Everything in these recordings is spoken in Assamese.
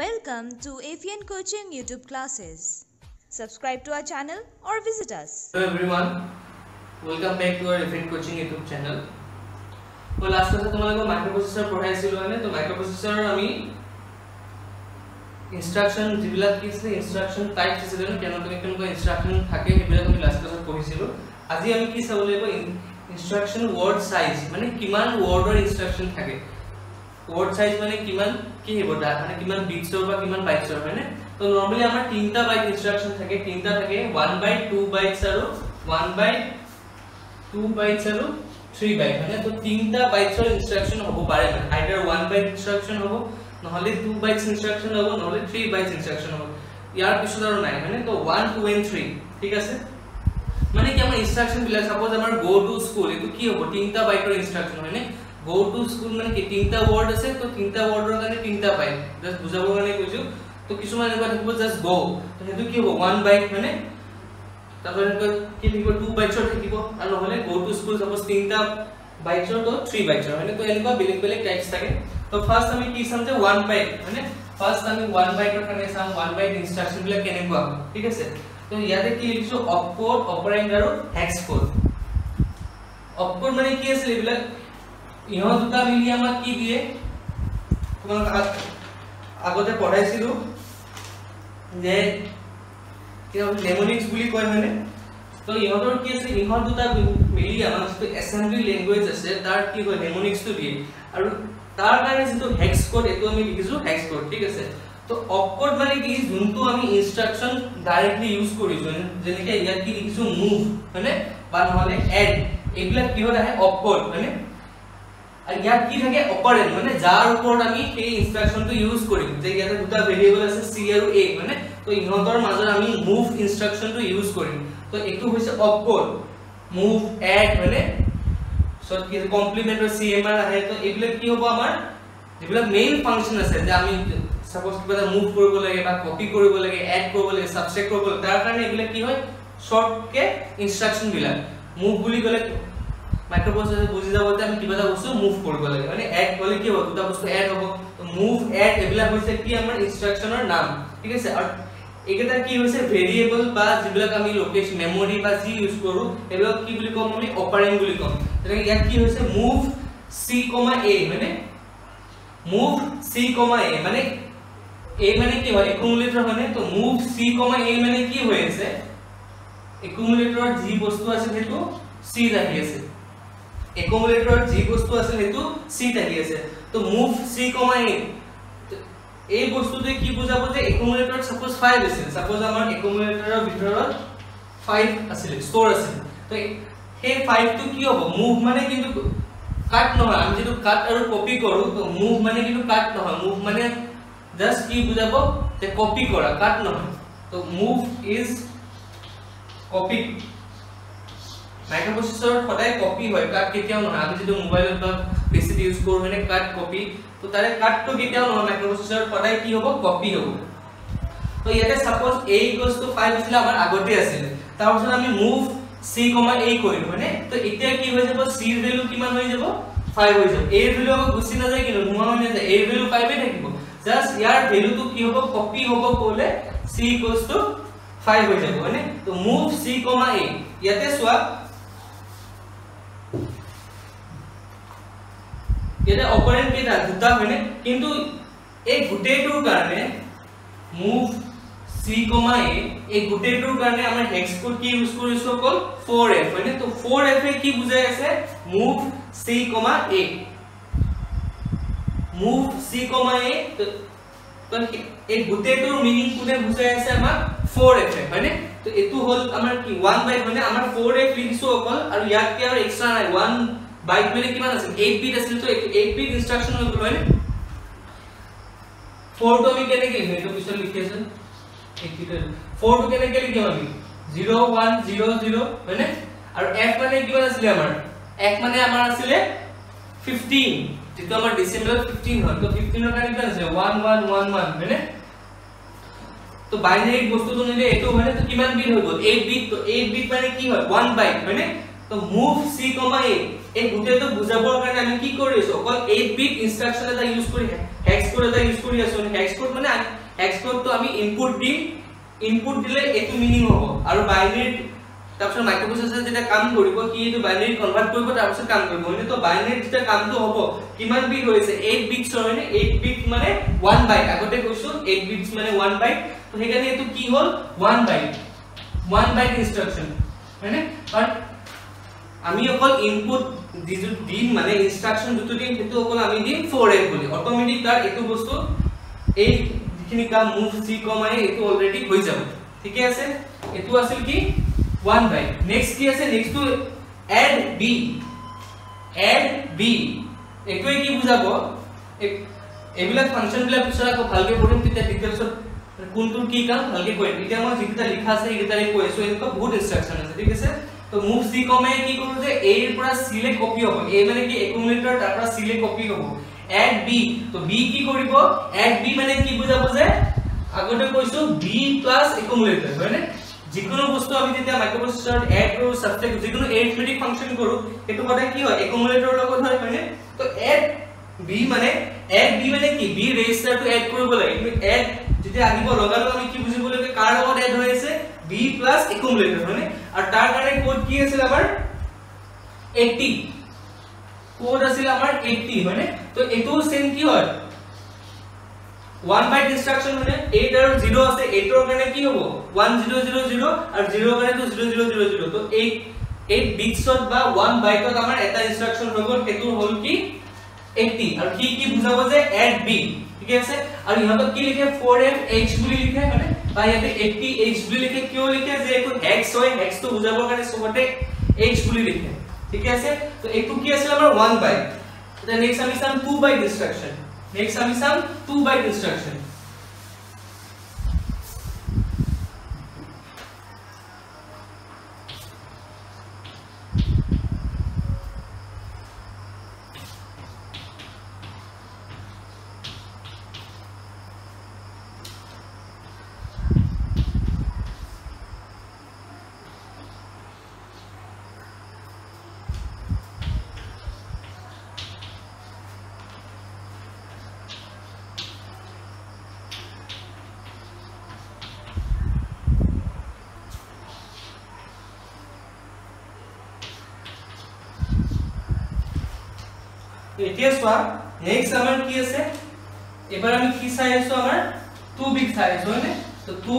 Welcome to AFN Coaching YouTube classes. Subscribe to our channel or visit us. Hello everyone, welcome back to our Event Coaching YouTube channel. মই লাষ্ট ক্লাছত তোমালোকক মাইক্ৰ'প্ৰচেছৰ পঢ়াইছিলোঁ মানে তো মাইক্ৰ'প্ৰচেছৰ আমি ইনষ্ট্ৰাকশ্যন যিবিলাক কি আছিলে ইনষ্ট্ৰাকশ্যন টাইপ আছিলে ন কেনেকুৱা কেনেকুৱা ইনষ্ট্ৰাকশ্যন থাকে সেইবিলাক আমি লাষ্ট ক্লাছত পঢ়িছিলোঁ আজি আমি কি চাব লাগিব ইনষ্ট্ৰাকশ্যন ৱৰ্ড চাইজ মানে কিমান ৱৰ্ডৰ ইনষ্ট্ৰাকশ্যন থাকে ৱৰ্ড চাইজ মানে কিমান কি হ'ব মানে কিমান বিটছৰ বা কিমান বাইটছৰ হয়নে? তো নৰ্মেলি আমাৰ তিনিটা বাইট ইনষ্ট্ৰাকশ্যন থাকে। তিনিটা থাকে ওৱান বাইট টু বাইটছ আৰু ওৱান বাইট টু বাইটছ আৰু থ্ৰী বাইট হয়নে? তো তিনিটা বাইটছৰ ইনষ্ট্ৰাকশ্যন হ'ব পাৰে। মানে আইডাৰ ওৱান বাইট ইনষ্ট্ৰাকশ্যন হ'ব নহ'লে টু বাইটছ ইনষ্ট্ৰাকশ্যন হ'ব নহ'লে থ্ৰী বাইটছ ইনষ্ট্ৰাকশ্যন হ'ব। ইয়াৰ পিছত আৰু নাই হয়নে? তো ওৱান টু এণ্ড থ্ৰী ঠিক আছে? মানে কি আমাৰ ইনষ্ট্ৰাকশ্যন বিলাক সাপোজ আমাৰ গো টু স্কুল এইটো কি হ'ব? তিনিটা বাইটৰ ইনষ্ট্ৰাকশ্যন হয়নে? গো টু স্কুল মানে কি তিনিটা ৱৰ্ড আছে তো তিনিটা ৱৰ্ডৰ কাৰণে তিনিটা বাইট জাষ্ট বুজাবৰ কাৰণে কৈছো। তো কিছুমান এনেকুৱা থাকিব জাষ্ট গো তো সেইটো কি হ'ব? ওৱান বাইট হয়নে তাৰপৰা এনেকুৱা কি থাকিব? টু বাইটছৰ থাকিব। আৰু নহ'লে গো টু স্কুল সাপোজ তিনিটা বাইটছৰ তো থ্ৰী বাইটছৰ হয়নে তো এনেকুৱা বেলেগ বেলেগ টাইপছ থাকে। তো ফাৰ্ষ্ট আমি কি চাম যে ওৱান বাইট হয়নে ফাৰ্ষ্ট আমি ওৱান বাইটৰ কাৰণে চাম ওৱান বাইট ইনষ্ট্ৰাকশ্যন বিলাক কেনেকুৱা। ঠিক আছে? তো ইয়াতে কি লিখিছো? অপকোড অপাৰেণ্ড আৰু হেক্স কোড অপকোড মানে কি আছিল এইবিলাক? ইহঁত দুটা মিলি আমাক কি দিয়ে? তোমালোক আগ- আগতে পঢ়াইছিলো যে লেমনিক্স বুলি কয় হয়নে? তো ইহঁতৰ কি আছে ইহঁত দুটা মিলি আমাক যিটো এছেম্বলি লেংগুৱেজ আছে তাৰ কি কয় লেমনিক্সটো দিয়ে। আৰু তাৰ কাৰণে যিটো হেক্স কোড এইটো আমি লিখিছো হেক্স কোড ঠিক আছে? তো অপকোড মানে কি? যোনটো আমি ইনষ্ট্ৰাকচন ডাইৰেক্টলি ইউজ কৰিছো যেনেকে ইয়াত কি লিখিছো মুভ হয়নে? বা নহলে এড এইবিলাক কিহত আহে? অপকোড হয়নে? আৰু ইয়াত কি থাকে? অপাৰেণ্ট মানে যাৰ ওপৰত আমি সেই ইনষ্ট্ৰাকচনটো ইউজ কৰিম যে ইয়াতে দুটা ভেৰিয়েবল আছে চি আৰু এ মানে তো ইহঁতৰ মাজত আমি মুভ ইনষ্ট্ৰাকচনটো ইউজ কৰিম। তো এইটো হৈছে অপকোড মুভ এড মানে সত কি কমপ্লিমেন্ট আৰু চিএমআৰ আহে তো এইবিলাক কি হ'ব আমাৰ? যিবিলাক মেইন ফাংচন আছে যে আমি সাপোজ কিবা এটা মুভ কৰিব লাগে বা কপি কৰিব লাগে এড কৰিব লাগে সাবষ্ট্ৰেক্ট কৰিব লাগে তাৰ কাৰণে এইবিলাক কি হয়? শৰ্টকে ইনষ্ট্ৰাকচন বিলাক। মুভ বুলি ক'লে মাইক্ৰ'প্ৰচেছৰ বুজি যাব যে আমি কিবা এটা বস্তু মুভ কৰিব লাগে। মানে এড ক'লে কি হ'ব? দুটা বস্তু এড হ'ব। মুভ এড এইবিলাক হৈছে কি আমাৰ ইনষ্ট্ৰাকচনৰ নাম। ঠিক আছে? আৰু এইকেইটা কি হৈছে? ভেৰিয়েবল বা যিবিলাক আমি লোকেশ্যন মেমৰি বা যি ইউজ কৰোঁ এইবিলাক কি বুলি ক'ম আমি? অপাৰেণ্ট বুলি ক'ম। যেনেকৈ ইয়াত কি হৈছে? মুভ চি কমা এ মানে মুভ চি কমা এ মানে এ মানে কি হয়? একুমুলেটৰ হয়নে? তো মুভ চি কমা এ মানে কি হৈ আছে? একুমুলেটৰত যি বস্তু আছে সেইটো চি আহি আছে। একুমুলেটৰত যি বস্তু আছে সেইটো চি আহি আছে। তো মুভ চি কমা এ এই বস্তুটোৱে কি বুজাব যে একুমুলেটৰত সাপোজ 5 আছিল। সাপোজ আমাৰ একুমুলেটৰৰ ভিতৰত 5 আছিল ষ্ট'ৰ আছিল। তো সেই 5 টো কি হ'ব? মুভ মানে কিন্তু কাট নহয়। আমি যেটো কাট আৰু কপি কৰো তো মুভ মানে কিন্তু কাট নহয়। মুভ মানে জাস্ট কি বুজাব? যে কপি কৰা। কাট নহয়। তো মুভ ইজ কপি মাইক্ৰ'প্ৰচেছৰ সদায় কপি হয়। কাট কেতিয়াও নহয়। আমি যেটো মোবাইলত বা বেছি ইউজ কৰো মানে কাট কপি তো তাৰে কাটটো কেতিয়াও নহয়। মাইক্ৰ'প্ৰচেছৰ সদায় কি হ'ব? কপি হ'ব। তো ইয়াতে সাপোজ a ইকুৱেলছ টু 5 আছিল আমাৰ আগতে আছিল। তাৰপিছত আমি মুভ c কমা a কৰিলো মানে তো এতিয়া কি হৈ যাব? C ৰ ভ্যালু কিমান হৈ যাব? 5 হৈ যাব। A ৰ ভ্যালু আকৌ গুচি নাযায় কিন্তু নোহোৱা হৈ নাযায়। A ৰ ভ্যালু 5 এ থাকিব। জাস্ট ইয়াৰ ভ্যালুটো কি হ'ব? কপি হ'ব ক'লে c ইকুৱেলছ টু 5 হৈ যাব মানে তো মুভ c কমা a ইয়াতে চোৱা ইয়াতে অপাৰেণ্ট কেইটা দুটা হয়নে? কিন্তু এই গোটেইটোৰ কাৰণে মুভ চি কমা এ এই গোটেইটোৰ কাৰণে আমাৰ হেক্স কোড কি ইউজ কৰিছো অকল? 4f হয়নে? তো 4f এ কি বুজাই আছে? Move C comma A move C comma A এই গোটেইটোৰ মিনিং কোনে বুজাই আছে আমাক? 4f এ হয়নে? তো এটো হল আমাৰ কি 1 বাইট মানে আমাৰ 4f লিখিছো অকল আৰু ইয়াত কি আৰু এক্সট্ৰা নাই 1 বাইট মানে কিমান আছিল? 8 বিট আছিল তো 8 বিট ইনষ্ট্ৰাকচন হৈ গ'ল হয়নে? 4 টো আমি কেনেকৈ লিখিম? এইটো পিছত লিখি আছে। 4 টো কেনেকৈ লিখিম আমি? 0 1 0 0 হয়নে? আৰু f মানে কিমান আছিল আমাৰ? F মানে আমাৰ আছিল 15 যেটো আমাৰ ডেসিমেল 15 হয়। তো 15 ৰ কাৰণে কিমান আছে 1 1 1 1 হয়নে? তো বাইনারি বস্তুটো নিলে এটো হয়নে? তো কিমান বিট হৈ গ'ল? 8 বিট তো 8 বিট মানে কি হয়? 1 বাইট হয়নে? তো মুভ c, a এই গোটেইটো বুজাবৰ কাৰণে আমি কি কৰিছো অকল 8 বিট ইনষ্ট্ৰাকচন এটা ইউজ কৰি হেক্স কোড এটা ইউজ কৰি আছো। হেক্স কোড মানে হেক্স কোডটো আমি ইনপুট দিম। ইনপুট দিলে এইটো মিনিং হ'ব। আৰু বাইনাৰী তাৰপিছত মাইক্ৰ'প্ৰচেছৰ যেতিয়া কাম কৰিব সি এইটো বাইনাৰী কনভাৰ্ট কৰিব তাৰপিছত কাম কৰিব। মানে তো বাইনাৰী যেতিয়া কামটো হ'ব কিমান বিট হৈছে 8 বিটছ হয়নে 8 বিট মানে 1 বাইট আগতে কৈছো 8 বিটছ মানে 1 বাইট তো সেইকাৰণে এইটো কি হ'ল? 1 বাইট 1 বাইট ইনষ্ট্ৰাকচন হয়নে? কাৰণ আমি অকল ইনপুট যিটো দিম মানে ইনষ্ট্ৰাকচন যিটো দিম সেইটো অকল আমি দিম 4f বুলি। অট'মেটিক তাৰ এইটো বস্তু এই যিখিনি কাম মুভ যি কম মানে এইটো অলৰেডি হৈ যাব। ঠিকে আছে? এইটো আছিল কি? 1 বাইট নেক্সট কি আছে? Next two add B add B এইটোৱে কি বুজাব? এইবিলাক ফাংচন বিলাক পিছত আকৌ ভালকে পঢ়িম তেতিয়া ডিটেইলছত কোনটোৰ কি কাম ভালকে কৰিম এতিয়া মই যিকেইটা লিখা আছে সেইকেইটাৰে কৈ আছো। এনেকুৱা বহুত ইনষ্ট্ৰাকচন আছে ঠিক আছে? তো মুভ যি কমে কি কৰো যে এ পৰা চি লে কপি হ'ব। এ মানে কি একুমুলেটৰ তাৰ পৰা চি লে কপি হ'ব। এড বি তো বি কি কৰিব? এড বি মানে কি বুজাব যে আগতে কৈছো বি প্লাস একুমুলেটৰ হয়নে? যিকোনো বস্তু আমি যেতিয়া মাইক্ৰ'প্ৰচেছৰত এড কৰো সাবজেক্ট যিকোনো এৰিথমেটিক ফাংচন কৰো সেইটো সদায় কি হয়? একুমুলেটৰৰ লগত হয় হয়নে? তো এড বি মানে এড বি মানে কি? বি ৰেজিষ্টাৰটো এড কৰিব লাগে। কিন্তু এড যেতিয়া আহিব লগালগ আমি কি বুজিব লাগে? কাৰ লগত এড হৈ আছে? বি প্লাস একুমুলেটৰ হয়নে? আৰু তাৰ কাৰণে কোড কি আছিল আমাৰ? 80 কোড আছিল আমাৰ 80 হয়নে? তো এইটো সেম কি হয়? 1 বাইট ইনস্ট্ৰাকচন মানে 8 আৰু 0 আছে। 8 ৰ কাৰণে কি হ'ব? 1000 আৰু 0 ৰ কাৰণে 0000 তো 8 8 বিটছত বা 1 বাইটত আমাৰ এটা ইনস্ট্ৰাকচন হৈ গ'ল। সেইটো হ'ল কি? 80 আৰু কি কি বুজাব যে এড বি ঠিক আছে? আৰু ইহঁতক কি লিখে? 4fh বুলি লিখে মানে বা ইয়াতে 80h বুলি লিখে কিয় লিখে? যে এইটো হেক্স হয় হেক্সটো বুজাবৰ কাৰণে সবতে h বুলি লিখে। ঠিক আছে? তো এইটো কি আছিল আমাৰ 1 বাইট এতিয়া নেক্সট আমি চাম 2 বাইট ইনস্ট্ৰাকচন নেক্সট আমি চাম 2 বাইট ইনস্ট্ৰাকচন আমাৰ কি আছে? এবাৰ আমি কি চাই আছো আমাৰ? 2 বিট চাই আছো হয়নে? তো 2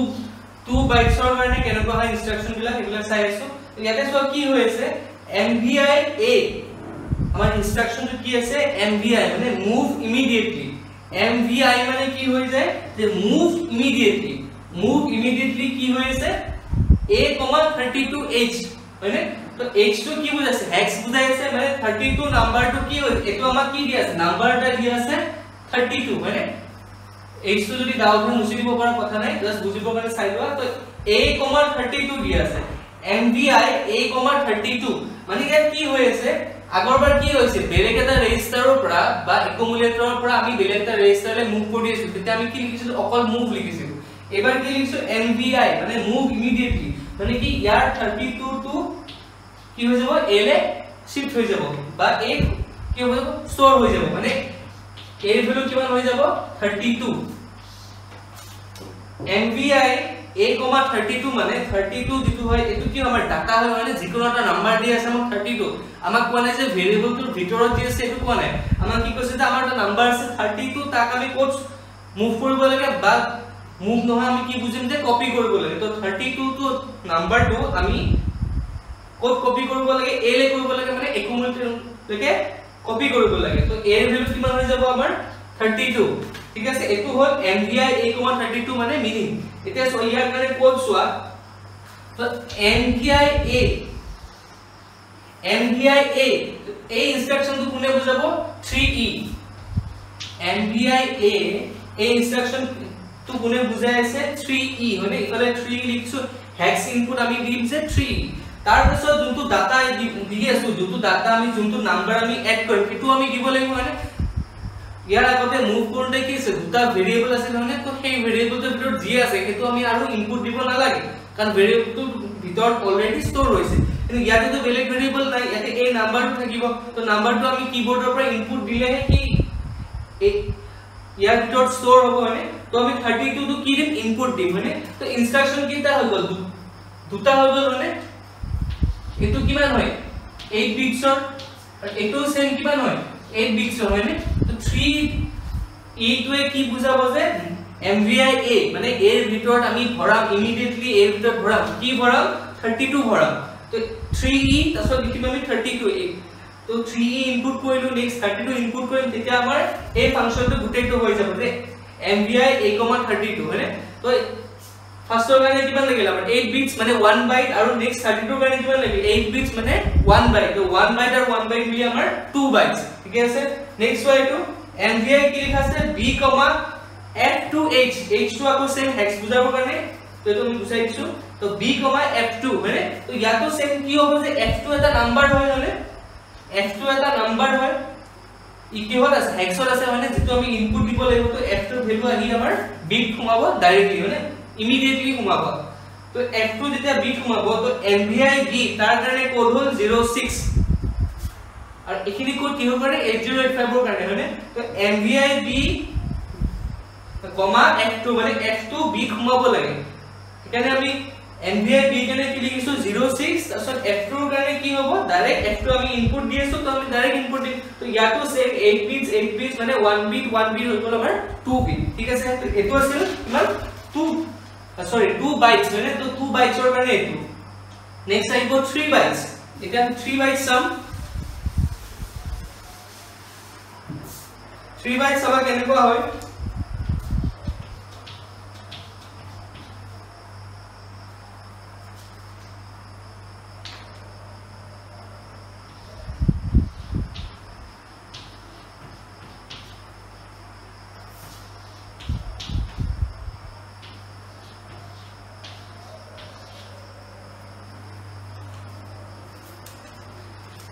2 বাইটছৰ কাৰণে কেনেকুৱা হয় ইনস্ট্ৰাকচন বিলাক এইবিলাক চাই আছো। ইয়াতে চোৱা কি হৈ আছে? এ কি আছে? এমভিআই মানে মুভ ইমিডিয়েটলি এমভিআই মানে কি হৈ যায়? যে মুভ ইমিডিয়েটলি মুভ ইমিডিয়েটলি কি হৈ আছে? A 32h হয়নে? তো কি বুজাইছে হেক্স বুজাই আছে মানে 32 নাম্বাৰটো কি হয় এটো আমাক কি দি আছে? নাম্বাৰ এটা দি আছে 32 হয়নে? H টো যদি ডাউট হয় মুছি দিব পৰা কথা নাই জাস্ট বুজিব তো a 32 দি আছে। Mvi a 32 মানে কি আগৰবাৰ কি হৈছে? বেলেগ এটা ৰেজিষ্টাৰৰ পৰা বা পৰা আমি বেলেগ এটা ৰেজিষ্টাৰলে মুভ তেতিয়া আমি কি লিখিছিলো? অকল মুভ লিখিছিলো। এবাৰ কি লিখিছো? Mvi মানে মুভ ইমিডিয়েটলি মানে কি ইয়াৰ 32 টো কি হৈ যাব? A লে হৈ যাব। বা a কি হৈ যাব ষ্টৰ হৈ যাব। মানে ৰ ভ্যালু কিমান হৈ যাব? 32 mvi a, 32 মানে 32 যেটো হয় এটো কি আমাৰ ডাটা হয় মানে যিকোনো এটা নাম্বাৰ দি আছে আমাক 32 আমাক কোৱা নাই যে ভেৰিয়েবলটোৰ ভিতৰত দি আছে এটো কোৱা নাই। আমাক কি কৈছে যে আমাৰ এটা নাম্বাৰ আছে 32 তাক আমি ক'ত মুভ কৰিব লাগে বা মুভ নহয় আমি কি বুজিম যে কপি কৰিব লাগে? তো 32 টো নাম্বাৰটো আমি ক'ত কপি কৰিব লাগে? লে কৰিব লাগে মানে একুমুলেটৰ লৈকে কপি কৰিব লাগে। তো ৰ ভ্যালু কিমান হৈ যাব আমাৰ? 32 ঠিক আছে? এটো হ'ল mvi a, 32 মানে মিনিং এতিয়া চোৱা ইয়াৰ কাৰণে কোড চোৱা? তো mvi a mvi a এই ইনস্ট্ৰাকচনটো কোনে বুজাব? 3e mvi a এই ইনস্ট্ৰাকচন তো কোনে বুজাই আছে 3e হয়নে? ইফালে 3 লিখছো হেক্স ইনপুট আমি দিম যে 3 তাৰ পিছত যোনটো ডাটা দি আছো যোনটো ডাটা আমি যোনটো নাম্বাৰ আমি এড কৰিম সেইটো আমি দিব লাগিব মানে ইয়াৰ আগতে মুভ কৰোঁতে কি আছে দুটা ভেৰিয়েবল আছিল মানে তো সেই ভেৰিয়েবলটোৰ ভিতৰত যি আছে সেইটো আমি আৰু ইনপুট দিব নালাগে কাৰণ ভেৰিয়েবলটোৰ ভিতৰত অলৰেডি ষ্টৰ হৈছে। কিন্তু ইয়াতেতো বেলেগ ভেৰিয়েবল নাই ইয়াতে এই নাম্বাৰটো থাকিব। তো নাম্বাৰটো আমি কিবৰ্ডৰ পৰা ইনপুট দিলেহে কি ইয়াৰ ভিতৰত ষ্ট'ৰ হ'ব হয়নে? তো আমি থাৰ্টি টুটো কি দিম? ইনপুট দিম হয়নে? তো ইনষ্ট্ৰাকশ্যন কেইটা হৈ গ'ল? দুটা হৈ গ'ল মানে এইটো কিমান হয়? এইট বিটছৰ এইটো চেম কিমান হয়? এইট বিটছৰ হয়নে? তো থ্ৰী ইটোৱে কি বুজাব যে এমভিআই এ মানে এৰ ভিতৰত আমি ভৰাম ইমিডিয়েটলি এৰ ভিতৰত ভৰাম। কি ভৰাম? থাৰ্টি টু ভৰাম। তো থ্ৰী ই তাৰপিছত লিখিম আমি থাৰ্টি টু তো থ্ৰী ই ইনপুট কৰিলো নেক্সট থাৰ্টি টু ইনপুট কৰিম তেতিয়া আমাৰ এই ফাংচনটো গোটেইটো হৈ যাব যে MVI A comma thirty two হয়নে? তো ফাৰ্ষ্টৰ কাৰণে কিমান লাগিল আমাৰ? 8 বিটছ মানে 1 বাইট আৰু নেক্সট 32 কাৰণে কিমান লাগিল? 8 বিটছ মানে 1 বাইট তো 1 বাইট আৰু 1 বাইট মিলি আমাৰ 2 বাইটছ ঠিক আছে? নেক্সট হয় এইটো এমভিআই কি লিখা আছে? B, f2h h টো আকৌ সেম হেক্স বুজাবৰ কাৰণে তো এইটো আমি বুজাই দিছো। তো b, f2 হয়নে? তো ইয়াতো সেম কি হ'ব যে f2 এটা নাম্বাৰ হয় হয়নে? F2 এটা নাম্বাৰ হয় ই কিহত আছে হেক্সত আছে মানে যেটো আমি ইনপুট দিব লাগিব তো f2 ভ্যালু আহি আমাৰ বিট সোমাব ডাইৰেক্টলি হয়নে? ইমিডিয়েটলি সোমাব। তো f2 যেতিয়া বিট সোমাব তো mvi b তাৰ কাৰণে কোড হ'ল 06 আৰু এখিনি কোড কিহৰ কাৰণে? 8085 ৰ কাৰণে হয়নে? তো mvi b কমা f2 মানে f2 বিট সোমাব লাগে। সেইকাৰণে আমি mvi b কাৰণে কি লিখিছো? 06 তাৰপিছত f2 ৰ কাৰণে কি হ'ব? ডাইৰেক্ট f2 আমি ইনপুট দি আছো তো আমি ডাইৰেক্ট ইনপুট দিম। তো ইয়াতো সেম 8 বিটস 8 বিটস মানে 1 বিট 1 বিট হৈ গ'ল আমাৰ 2 বিট ঠিক আছে? তো এটো আছিল কিমান? 2 সৰি 2 বাইটস মানে তো 2 বাইটছৰ কাৰণে এটো নেক্সট আহিব 3 বাইটস এতিয়া 3 বাইটস চাম। 3 বাইটস চাবা কেনেকুৱা হয়?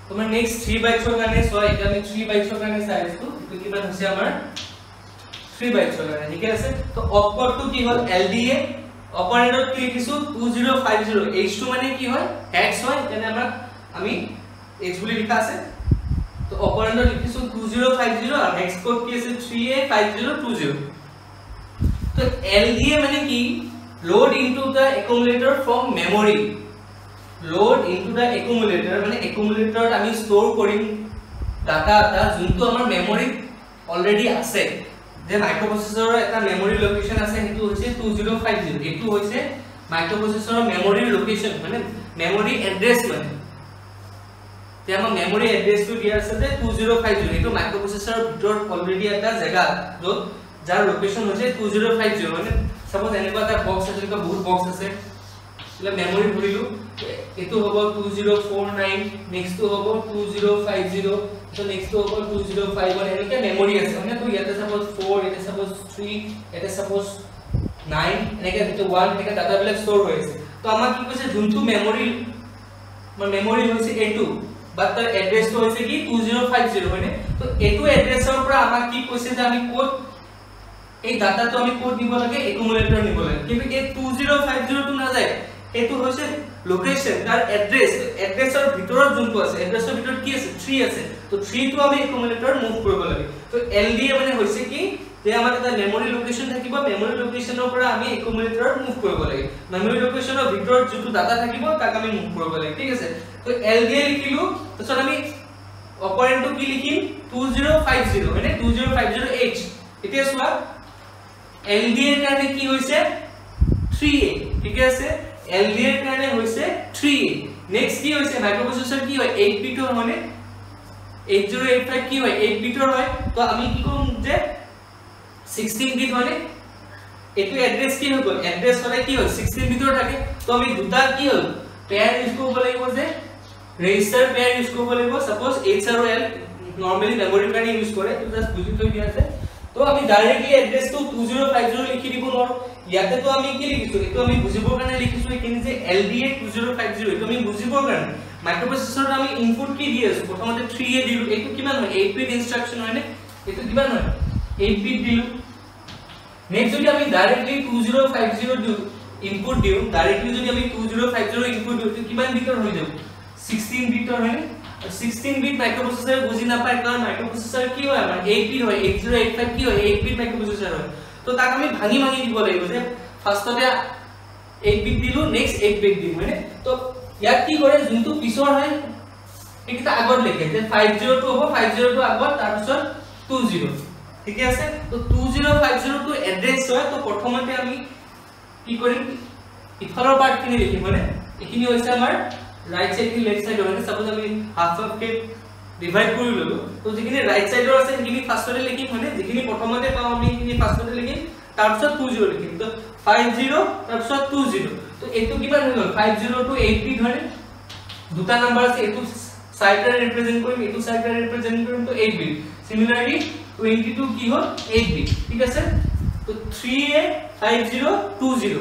তোমাৰ নেক্সট 3 বাইটছৰ কাৰণে চোৱা এতিয়া আমি 3 বাইটছৰ কাৰণে চাই আছো তো কিমান হৈছে আমাৰ? 3 বাইটছৰ কাৰণে ঠিক আছে? তো অপকোডটো কি হ'ল? এলডিএ অপাৰেটৰ কি লিখিছো? 2050 h2 মানে কি হয়? হেক্স হয় তেনে আমাৰ আমি h বুলি লিখা আছে। তো অপাৰেটৰ লিখিছো 2050 আৰু হেক্স কোড কি আছে? 3a5020 তো এলডিএ মানে কি? Load into the accumulator from load into the accumulator মানে accumulator আমি স্টোৰ কৰিম ডাটা এটা যোনটো আমাৰ মেমৰিত অলৰেডি আছে। যে মাইক্ৰ'প্ৰচেছৰৰ এটা মেমৰি লোকেশ্যন আছে সেইটো হৈছে 2050 এইটো হৈছে মাইক্ৰ'প্ৰচেছৰৰ মেমৰি লোকেশ্যন মানে মেমৰি এড্ৰেছ মানে। তে আমাৰ মেমৰি এড্ৰেছটো দিয়া আছে যে 2050 এইটো মাইক্ৰ'প্ৰচেছৰৰ ভিতৰত অলৰেডি এটা জেগা য'ত যাৰ লোকেশ্যন হৈছে 2050 মানে সাপোজ এনেকুৱা এটা বক্স আছে বহুত বক্স আছে। এইটো হ'ব 2049 নেক্সটটো হ'ব 2050 তো নেক্সটটো হ'ব 2051 এনেকে মেমৰি আছে মানে তো ইয়াতে সাপোজ 4 এটা সাপোজ 3 এটা সাপোজ 9 এনেকে তো 1 এনেকে ডাটা বিলাক হৈ আছে তো আমাক কি কৈছে যোনটো মেমৰি মেমৰি হৈছে এটো বাট তাৰ এড্ৰেছটো হৈছে কি 2050 মানে তো এটো এড্ৰেছৰ পৰা আমাক কি কৈছে যে আমি ক'ত এই ডাটাটো আমি কোড নিব লাগে একুমুলেটৰ নিব লাগে কিন্তু এই 2050 টো না যায় এটো হৈছে লোকেশ্যন তাৰ এড্ৰেছ এড্ৰেছৰ ভিতৰত যোনটো আছে এড্ৰেছৰ ভিতৰত কি আছে? 3 আছে। তো 3 টো আমি একুমুলেটৰ মুভ কৰিব লাগে। তো এলডিএ মানে হৈছে কি? যে আমাৰ এটা মেমৰি লোকেশ্যন থাকিব মেমৰি লোকেশ্যনৰ পৰা আমি একুমুলেটৰ মুভ কৰিব লাগে। মেমৰি লোকেশ্যনৰ ভিতৰত যোনটো ডাটা থাকিব তাক আমি মুভ কৰিব লাগে। ঠিক আছে? তো এলডিএ লিখিলো। তাৰপিছত আমি অপাৰেন্টটো কি লিখিম? 2050 মানে 2050h এতিয়া চোৱা এলডিএ কাৰণে কি হৈছে? 3a ঠিক আছে? এলডিএ ৰ কাৰণে হৈছে 3a নেক্সট কি হৈছে? মাইক্ৰ'প্ৰচেছৰ কি হয়? 8 বিটৰ মানে? 8085 কি হয়? 8 বিটৰ হয়। তো আমি কি কম যে 16 বিট মানে? এটো এড্ৰেছ কি হৈ গ'ল? এড্ৰেছ হলে কি হয় 16 বিটৰ থাকে। তো আমি দুটা কি হ'ল? পেয়াৰ ইউজ কৰিব লাগিব যে ৰেজিষ্টাৰ পেয়াৰ ইউজ কৰিব লাগিব। সাপোজ h আৰু l নৰমালি মেমৰিৰ কাৰণে ইউজ কৰে। তো জাস্ট বুজি থৈ দিয়া আছে। তো আমি ডাইৰেক্টলি এড্ৰেছটো 2050 লিখি দিব নোৱাৰো। ইয়াতে তো আমি কি লিখিছো? এটো আমি বুজিবৰ কাৰণে লিখিছো এখিনি যে LDA 2050 এটো আমি বুজিবৰ কাৰণে। মাইক্ৰ'প্ৰচেছৰত আমি ইনপুট কি দি আছো? প্ৰথমতে 3a দিলো। এটো কিমান হয়? 8 বিট ইনষ্ট্ৰাকচন হয়নে? এটো কিমান হয়? 8 বিট দিলো। নেক্সট যদি আমি ডাইৰেক্টলি 2050 দিও ইনপুট দিও ডাইৰেক্টলি যদি আমি 2050 ইনপুট দিও কিমান বিটৰ হৈ যাব? 16 বিটৰ হয়নে? 16 বিট মাইক্ৰোপ্ৰচেছৰ বুজি নাপায় কাৰণ মাইক্ৰোপ্ৰচেছৰ কি হয়? আমাৰ 8 বিট হয় 8085 কি হয়? 8 বিট মাইক্ৰোপ্ৰচেছৰ হয়। তো তাক আমি ভাঙি ভাঙি দিব লাগিব যে ফাৰ্ষ্টতে 8 বিট দিলো নেক্সট 8 বিট দিম হয়নে? তো ইয়াত কি কৰে? যোনটো পিছৰ হয় এইকেইটা আগত লিখে যে 502 হ'ব 502 আগত তাৰপিছত 20 ঠিকে আছে? তো 2050 টো এড্ৰেছ হয় তো প্ৰথমতে আমি কি কৰিম? ইফালৰ পাৰ্টখিনি লিখিম মানে এইখিনি হৈছে আমাৰ ৰাইট সাইড কি লেফট সাইড মানে সাপোজ আমি হাফ অফ কে ডিভাইড কৰি ললো তো যিখিনি ৰাইট সাইডৰ আছে সেইখিনি ফাৰ্ষ্টতে লিখিম মানে যিখিনি প্ৰথমতে পাওঁ আমি সেইখিনি ফাৰ্ষ্টতে লিখিম তাৰপিছত 20 লিখিম। তো 50 তাৰপিছত 20 তো এইটো কিমান হৈ গ'ল? 50 টু 8 বিট হয়নে? দুটা নাম্বাৰ আছে এইটো সাইডে ৰিপ্ৰেজেন্ট কৰিম এইটো সাইডে ৰিপ্ৰেজেন্ট কৰিম তো 8 বিট সিমিলাৰলি 22 কি হ'ল? 8 বিট ঠিক আছে? তো 3a 5020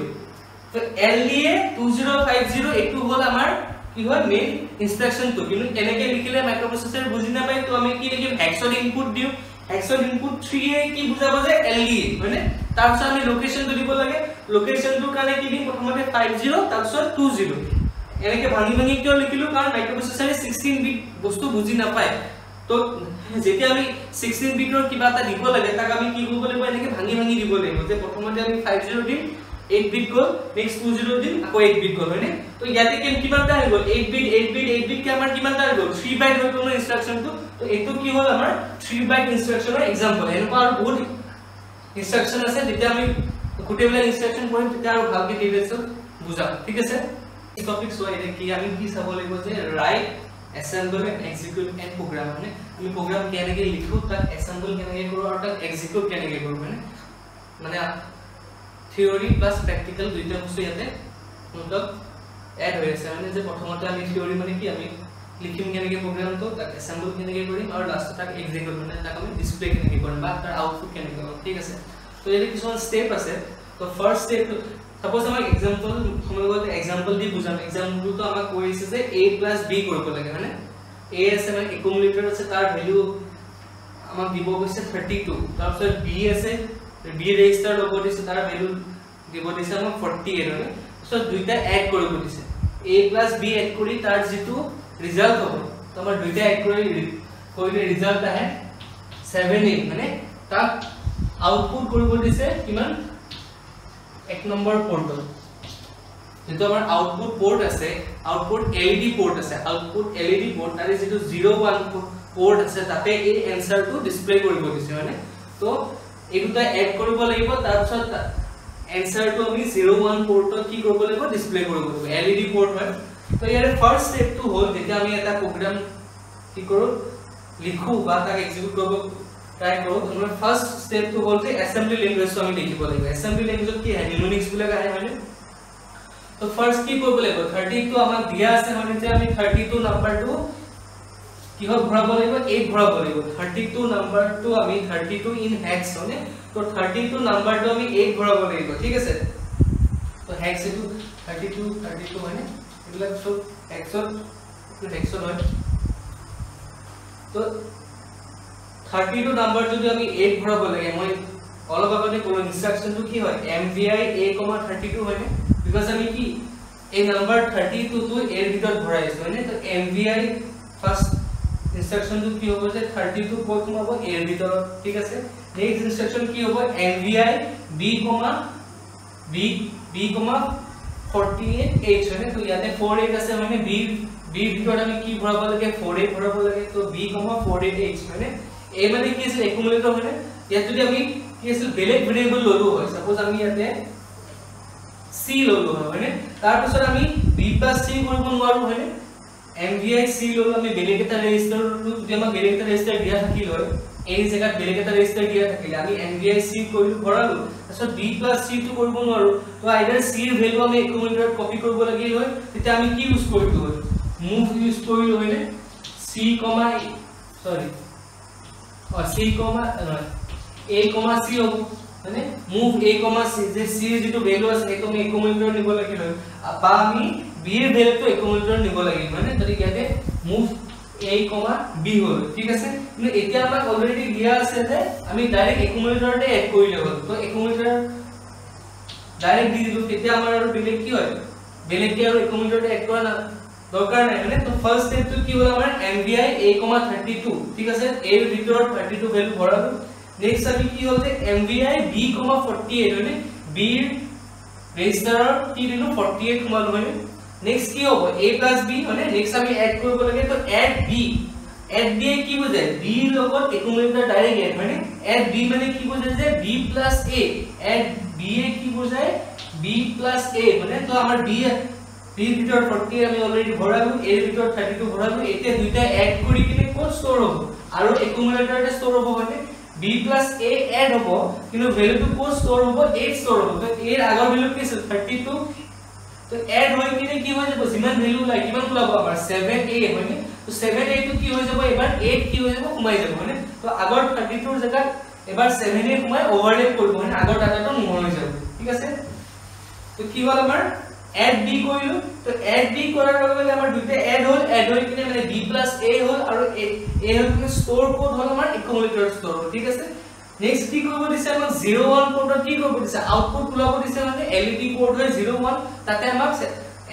তো LDA 2050 এইটো হ'ল আমাৰ কি হয় মেইন ইনস্ট্ৰাকশনটো কিন্তু এনেকে লিখিলে মাইক্ৰোপ্ৰচেছৰ বুজি নাপায় তো আমি কি লিখিম? হেক্সত ইনপুট দিও। হেক্সত ইনপুট 3a কি বুজাব যে LDA হয়নে? তাৰপিছত আমি লোকেশনটো দিব লাগে। লোকেশনটোৰ কাৰণে কি দিম? প্ৰথমতে 50 তাৰপিছত 20 এনেকে ভাঙি ভাঙি কিয় লিখিলো? কাৰণ মাইক্ৰোপ্ৰচেছৰে 16 বিট বস্তু বুজি নাপায়। তো যেতিয়া আমি 16 বিটৰ কিবা এটা দিব লাগে তাক আমি কি কৰিব লাগিব? এনেকে ভাঙি ভাঙি দিব লাগিব। যে প্ৰথমতে আমি 50 দিম 8 বিট গল নেক্সট 20 দিম আকৌ 8 বিট গল হয়নে? তো ইয়াতে কেন কিমানটা হৈ গল 8 বিট 8 বিট 8 বিট কে আমাৰ কিমানটা হৈ গল 3 বাইট হৈ গল ইনস্ট্ৰাকশনটো তো এইটো কি হ'ল আমাৰ? 3 বাইট ইনস্ট্ৰাকশনৰ এক্সাম্পল এনেকুৱা আৰু বহুত ইনস্ট্ৰাকশন আছে। যেতিয়া আমি গোটেইবিলাক ইনস্ট্ৰাকশন পঢ়িম তেতিয়া আৰু ভালকে ডিটেইলছত বুজাম। ঠিক আছে? এই টপিক চোৱা এতিয়া কি আমি কি চাব লাগিব যে right assemble and execute and program মানে আমি প্ৰগ্ৰাম কেনেকৈ লিখো তাক এসেম্বল কেনেকৈ কৰো আৰু তাক এক্সিকিউট কেনেকৈ কৰো মানে মানে থিওৰি প্লাস প্ৰ্যাকটিক্যাল দুইটা বস্তু ইয়াতে মতলব এড হৈ আছে মানে যে প্ৰথমতে আমি থিওৰি মানে কি আমি লিখিম কেনেকৈ প্ৰগ্ৰামটো তাক এসেম্বল কেনেকৈ কৰিম আৰু লাষ্টত তাক এক্সিকিউট মানে তাক আমি ডিসপ্লে কেনেকৈ কৰিম বা তাৰ আউটপুট কেনেকৈ কৰিম ঠিক আছে? তো ইয়াতে কিছুমান ষ্টেপ আছে। তো ফাৰ্ষ্ট ষ্টেপ সাপোজ আমাক এক্সাম্পল সময়ত এক্সাম্পল দি বুজাম। এক্সাম্পলটো আমাক কৈ আছে যে a প্লাস b কৰিব লাগে মানে a আছে মানে একুমুলেটৰ আছে তাৰ ভ্যালু আমাক দিব গৈছে 32 তাৰপিছত b আছে b ৰেজিষ্টাৰ ল'ব দিছে তাৰ ভ্যালু দিব দিছে আমাক 48 মানে সো দুইটা এড কৰিব দিছে। A প্লাস b এড কৰি তাৰ যেটো ৰিজাল্ট হ'ব তো আমাৰ দুইটা এড কৰি কৰিলে ৰিজাল্ট আহে 78 মানে তাক আউটপুট পোৰ্টত যেটো আমাৰ আউটপুট পোৰ্ট তাৰে যেটো 01 পোৰ্ট আছে তাতে এই এনসাৰটো ডিসপ্লে কৰিব দিছে মানে তো এই দুটা এড কৰিব লাগিব এনসাৰটো আমি 01 পোৰ্টত কি কৰিব লাগিব? ডিসপ্লে কৰিব লাগিব। এলইডি পোৰ্ট হয়। তো ইয়াৰে ফাৰ্স্ট স্টেপটো হ'ল যেতিয়া আমি এটা প্ৰগ্ৰাম কি কৰো লিখো বা তাক এক্সিকিউট কৰিব ট্রাই করো আমরা ফার্স্ট স্টেপ তো বলতে অ্যাসেম্বলি ল্যাঙ্গুয়েজ তো আমি লিখিব লাগিব। অ্যাসেম্বলি ল্যাঙ্গুয়েজত কি হয় নিউমনিক্স বিলাক আহে মানে তো ফার্স্ট কি কৰিব লাগিব? 30 তো আমাক দিয়া আছে মানে যে আমি 32 নাম্বাৰটো কিহত ভৰাব লাগিব? 8 ভৰাব লাগিব। 32 নাম্বাৰটো আমি 32 ইন হেক্স মানে তো 32 নাম্বাৰটো আমি 8 ভৰাব লাগিব ঠিক আছে? তো হেক্স এটো 32 32 মানে এইবিলাক সব হেক্সত হেক্সত হয়। তো 32 নাম্বার যদি আমি 8 ভৰাব লাগে মই অলপ আগতে কোন ইনস্ট্ৰাকশনটো কি হয়? MVI A32 হয়নে? বিকজ আমি কি এই নাম্বাৰ 32 টো এৰ ভিতৰত ভৰাইছো হয়নে? তো MVI ফাৰ্স্ট ইনস্ট্ৰাকশনটো কি হ'ব যে 32 ক'ত সোমাব এৰ ভিতৰত ঠিক আছে নেক্সট ইনস্ট্ৰাকশন কি হ'ব MVI B, B B, 48 H হয়নে তো ইয়াতে 48 আছে মানে B B ভিতৰত আমি কি ভৰাব লাগে 48 ভৰাব লাগে তো B, 48 H হয়নে এ মানে কি আছিল একুমুলেটৰ হয়নে ইয়াত যদি আমি কি আছিল বেলেগ ভেৰিয়েবল ললো হয় সাপোজ আমি ইয়াতে সি ললো হয় হয়নে তাৰ পিছত আমি বি প্লাস সি কৰিব নোৱাৰো হয়নে মানে মুভ a কমা c যে c ৰ যেটো ভ্যালু আছে সেইটো আমি একুমুলেটৰ নিব লাগিল বা আমি b ৰ ভ্যালুটো একুমুলেটৰ নিব লাগিল মানে তৰি ইয়াতে মুভ a কমা b হ'ল ঠিক আছে? কিন্তু এতিয়া আমাক অলৰেডি দিয়া আছে যে আমি ডাইৰেক্ট একুমুলেটৰতে এড কৰিলে হ'ল তো একুমুলেটৰ ডাইৰেক্ট দি দিলো তেতিয়া আমাৰ আৰু বেলেগ কি হয়? বেলেগ কি আৰু একুমুলেটৰতে এড কৰা দৰকাৰ নাই। মানে তো ফাৰ্স্ট স্টেপটো কি হ'ল আমাৰ? MVI a,32 ঠিক আছে? ৰ ভিতৰত 32 ভ্যালু ভৰালো। নেক্সট আমি কি হ'ল যে MVI b,48 হয়নে b ৰ ৰেজিষ্টাৰৰ কি দিলো? 48 সোমালো। হয়নে নেক্সট কি হ'ব? A b হয়নে নেক্সট আমি এড কৰিব লাগে তো এড b এড b কি বুজায়? B ৰ লগত একুমুলেটৰ ডাইৰেক্ট এড হয়নে? এড b মানে কি বুজায় যে b a এড b কি বুজায়? B a মানে তো আমাৰ b b ৰ ভিতৰত 40 আমি অলৰেডি ভৰালো a ৰ ভিতৰত 32 ভৰালো এতিয়া দুইটা এড কৰি কিনে ক'ত ষ্টৰ হ'ব? আৰু একুমুলেটৰতে ষ্টৰ হ'ব মানে b a এড হ'ব কিন্তু ভ্যালুটো ক'ত ষ্টৰ হ'ব? A ষ্টৰ হ'ব। তো ৰ আগৰ ভ্যালু কি আছিল? 32 তো এড হৈ কিনে কি হৈ যাব? যিমান ভ্যালু লাগে কিমান ওলাব আমাৰ? 7a হয়নে? তো 7a টো কি হৈ যাব? এবাৰ 8 কি হৈ যাব? সোমাই যাব হয়নে? তো আগৰ 32 ৰ জায়গাত এবাৰ 7a সোমাই ওভাৰলেপ কৰিব হয়নে? আগৰ ডাটাটো নোহোৱা হৈ যাব ঠিক আছে? তো কি হ'ল আমাৰ? এড b কৰিলো। তো এড b কৰাৰ লগে লগে আমাৰ দুইটা এড হ'ল। এড হৈ কিনে মানে b a হ'ল আৰু a হ'ল কিনে ষ্টৰ কোড হ'ল আমাৰ একুমুলেটৰ ষ্টৰ ঠিক আছে? নেক্সট কি কৰিব দিছে আমাক 01 পোৰ্টত কি কৰিব দিছে? আউটপুট ওলাব দিছে মানে এলইডি পোৰ্ট হয় 01 তাতে আমাক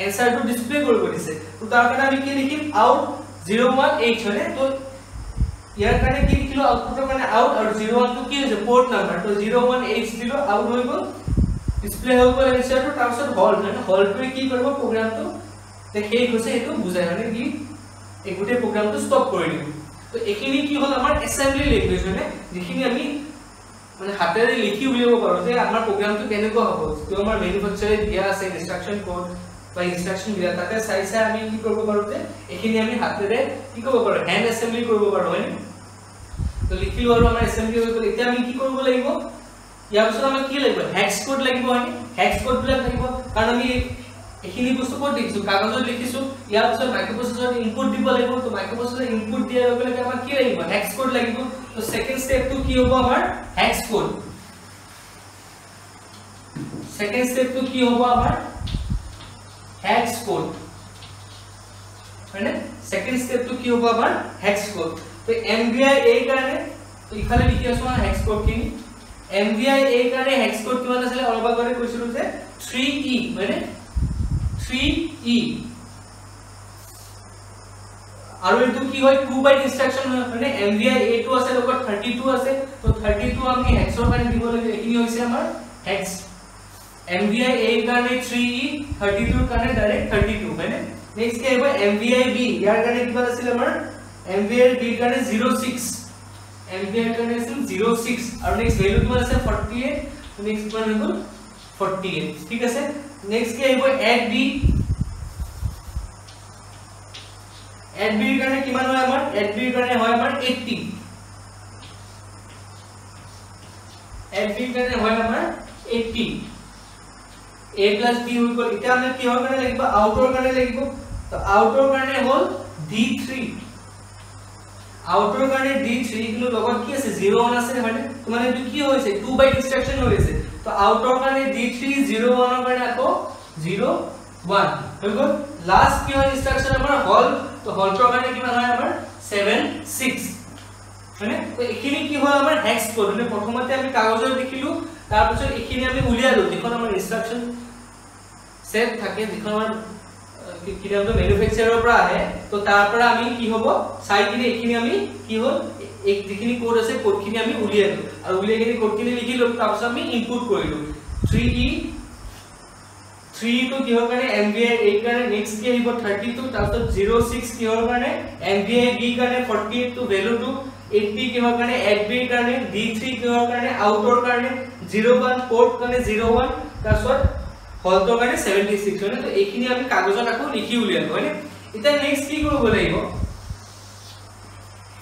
এনসাৰটো ডিসপ্লে কৰিব দিছে। তো তাৰ কাৰণে আমি কি লিখিম? আউট 018 হয়নে? তো ইয়াৰ কাৰণে কি লিখিলো? আউটপুটৰ কাৰণে আউট আৰু 01 টো কি হৈছে? পোৰ্ট নাম্বাৰ তো 018 দিলো আউট হৈ গ'ল। ডিসপ্লে হৈ গ'ল এনসাৰটো তাৰপিছত হল্ড মানে হল্ডটোৱে কি কৰিব? প্ৰগ্ৰামটো সেই হৈছে এইটো বুজাই মানে কি? এই গোটেই প্ৰগ্ৰামটো ষ্টপ কৰি দিব তো এইখিনি কি হ'ল? আমাৰ এসেম্বলি লেংগুৱেজ মানে যিখিনি আমি মানে হাতেৰে লিখি উলিয়াব পাৰো যে আমাৰ প্ৰগ্ৰামটো কেনেকুৱা হ'ব? তো আমাৰ মেনুফেকচাৰে দিয়া আছে ইনষ্ট্ৰাকচন কোড বা ইনষ্ট্ৰাকচন দিয়া তাতে চাই চাই আমি কি কৰিব পাৰো যে এইখিনি আমি হাতেৰে কি কৰিব পাৰো? হ্যান্ড এসেম্বলি কৰিব পাৰো হয়নে? তো লিখিলো আৰু আমাৰ এসেম্বলি হৈ গ'ল। এতিয়া আমি কি কৰিব লাগিব? ইয়াৰ পিছত আমাক কি লাগিব? হেক্স কোড লাগিব হয়নে? হেক্স কোড বিলাক লাগিব। কাৰণ আমি এইখিনি বস্তু ক'ত লিখিছো? কাগজত লিখিছো। ইয়াৰ পিছত মাইক্ৰ'প্ৰচেছৰত ইনপুট দিব লাগিব। তো মাইক্ৰ'প্ৰচেছৰ ইনপুট দিয়াৰ লগে লগে আমাক কি লাগিব? হেক্স কোড লাগিব। তো সেকেন্ড স্টেপটো কি হ'ব আমাৰ? হেক্স কোড সেকেন্ড স্টেপটো কি হ'ব আমাৰ? হেক্স কোড হয়নে? সেকেন্ড স্টেপটো কি হ'ব আমাৰ? হেক্স কোড তো এমভিআই এই কাৰণে তো ইফালে লিখি আছো আমাৰ হেক্স কোড খিনি। এমভিআই এই কাৰণে হেক্স কোড কিমান আছিলে? অলপ আগতে কৈছিলো যে 3e হয়নে? 3e আৰু এটো কি হয় 2 বাই ডিস্ট্ৰাকচন মানে এমভি আই এ2 আছে লগত 32 আছে। তো 32 আমি হেক্সৰ কাৰণে দিব লাগে এখিনি হৈছে আমাৰ হেক্স এমভি আই এ কাৰণে 3 32 e, কাৰণে ডাইৰেক্ট 32 মানে নেক্সট কি হ'ব এমভি আই বি ইয়াৰ কাৰণে কি বাৰ আছিল আমাৰ? এমভি আই কাৰণে 06 এমভি আই কাৰণে আছিল 06 আৰু নেক্সট ভ্যালু কি বাৰ আছে 48 নেক্সট মানে হ'ল 48 ঠিক আছে? নেক্সট কি হ'ব এ বি এড b ৰ কাৰণে কিমান হয় আমাৰ? এড b ৰ কাৰণে হয় আমাৰ 80 এড b ৰ কাৰণে হয় আমাৰ 80 a b হৈ গ'ল। এতিয়া আমি কিহৰ কাৰণে লাগিব? আউটৰ কাৰণে লাগিব। তো আউটৰ কাৰণে হ'ল d3 আউটৰ কাৰণে d3 কিন্তু লগত কি আছে? 01 আছে মানে। তো মানে এইটো কি হৈছে 2 বাইট ইনষ্ট্ৰাকচন হৈ আছে। তো আউটৰ কাৰণে d3 01 ৰ কাৰণে আকৌ 01 হৈ গ'ল। লাষ্ট কি হয়? ইনষ্ট্ৰাকচন আমাৰ হল তো হলটোৰ কাৰণে কিমান হয় আমাৰ? 76 মানে তো এইখিনি কি হয় আমাৰ? হেক্স কোড মানে প্ৰথমতে আমি কাগজত লিখিলো তাৰপিছত এইখিনি আমি উলিয়ালো। যিখন আমাৰ ইনষ্ট্ৰাকচন সেট থাকে যিখন আমাৰ কিতাপটো মেনুফেকচাৰৰ পৰা আহে তো তাৰ পৰা আমি কি হ'ব? চাই কিনে এইখিনি আমি কি হ'ল? যিখিনি কোড আছে কোডখিনি আমি উলিয়ালো। আৰু উলিয়াই কিনে কোডখিনি লিখিলো তাৰপিছত আমি ইনপুট কৰিলো। 3e 3 টো কিহৰ কাৰণে? MVI a কাৰণে নেক্সট কি আহিব? 32 তাৰপিছত 06 কিহৰ কাৰণে? MVI b কাৰণে 48 টো ভ্যালুটো 80 কিহৰ কাৰণে? Add b কাৰণে d3 কিহৰ কাৰণে? আউটৰ কাৰণে 01 পোৰ্ট কাৰণে 01 তাৰপিছত হলটোৰ কাৰণে 76 হয়নে? তো এইখিনি আমি কাগজত আকৌ লিখি উলিয়ালো হয়নে? এতিয়া নেক্সট কি কৰিব লাগিব?